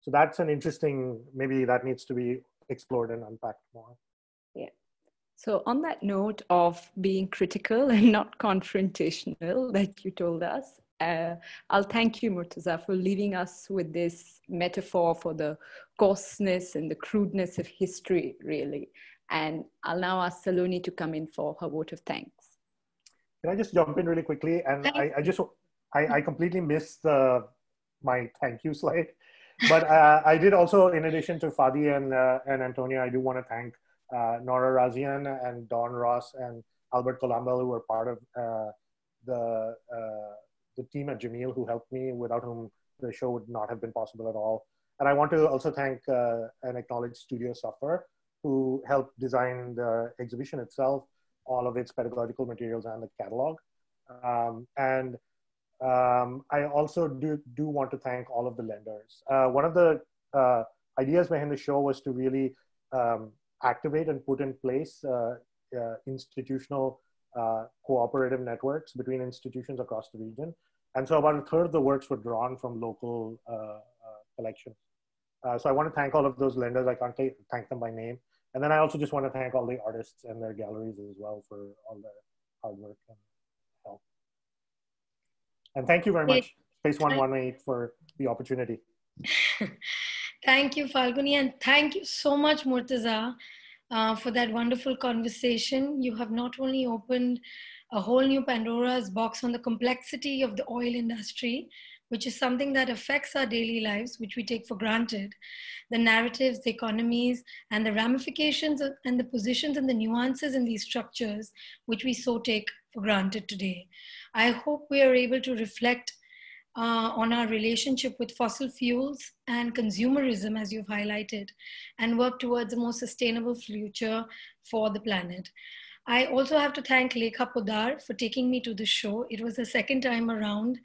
So that's an interesting, maybe that needs to be explored and unpacked more. Yeah. So, on that note of being critical and not confrontational, that you told us, uh, I'll thank you, Murtaza, for leaving us with this metaphor for the coarseness and the crudeness of history, really. And I'll now ask Saloni to come in for her vote of thanks. Can I just jump in really quickly? And I, I, just, I, I completely missed the, my thank you slide. But uh, I did also, in addition to Fadi and, uh, and Antonia, I do want to thank uh, Nora Razian and Don Ross and Albert Colambel, who were part of uh, the uh, the team at Jameel who helped me, without whom the show would not have been possible at all. And I want to also thank uh, and acknowledge Studio Safar, who helped design the exhibition itself, all of its pedagogical materials and the catalog. Um, and um, I also do, do want to thank all of the lenders. Uh, one of the uh, ideas behind the show was to really um, activate and put in place uh, uh, institutional uh, cooperative networks between institutions across the region. And so about a third of the works were drawn from local collections. Uh, so I want to thank all of those lenders. I can't thank them by name. And then I also just want to thank all the artists and their galleries as well for all their hard work and. And thank you very much, Space 118, for the opportunity. thank you, Phalguni, and thank you so much, Murtaza, uh, for that wonderful conversation. You have not only opened a whole new Pandora's box on the complexity of the oil industry, which is something that affects our daily lives, which we take for granted, the narratives, the economies, and the ramifications and the positions and the nuances in these structures, which we so take for granted today. I hope we are able to reflect uh, on our relationship with fossil fuels and consumerism, as you've highlighted, and work towards a more sustainable future for the planet. I also have to thank Lekha Poddar for taking me to the show. It was the second time around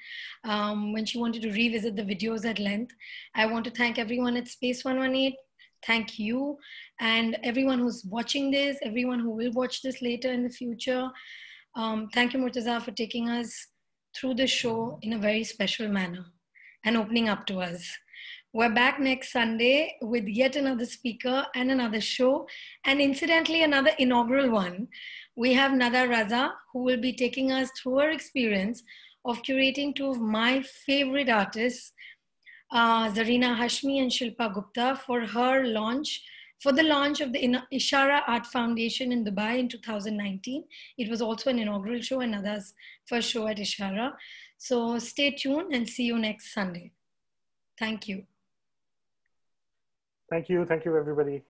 um, when she wanted to revisit the videos at length. I want to thank everyone at Space 118. Thank you and everyone who's watching this, everyone who will watch this later in the future. Um, thank you, Murtaza, for taking us through the show in a very special manner and opening up to us. We're back next Sunday with yet another speaker and another show, and incidentally, another inaugural one. We have Nada Raza, who will be taking us through her experience of curating two of my favorite artists, uh, Zarina Hashmi and Shilpa Gupta, for her launch, for the launch of the Ishara Art Foundation in Dubai in 2019. It was also an inaugural show and Nada's first show at Ishara. So stay tuned and see you next Sunday. Thank you. Thank you. Thank you, everybody.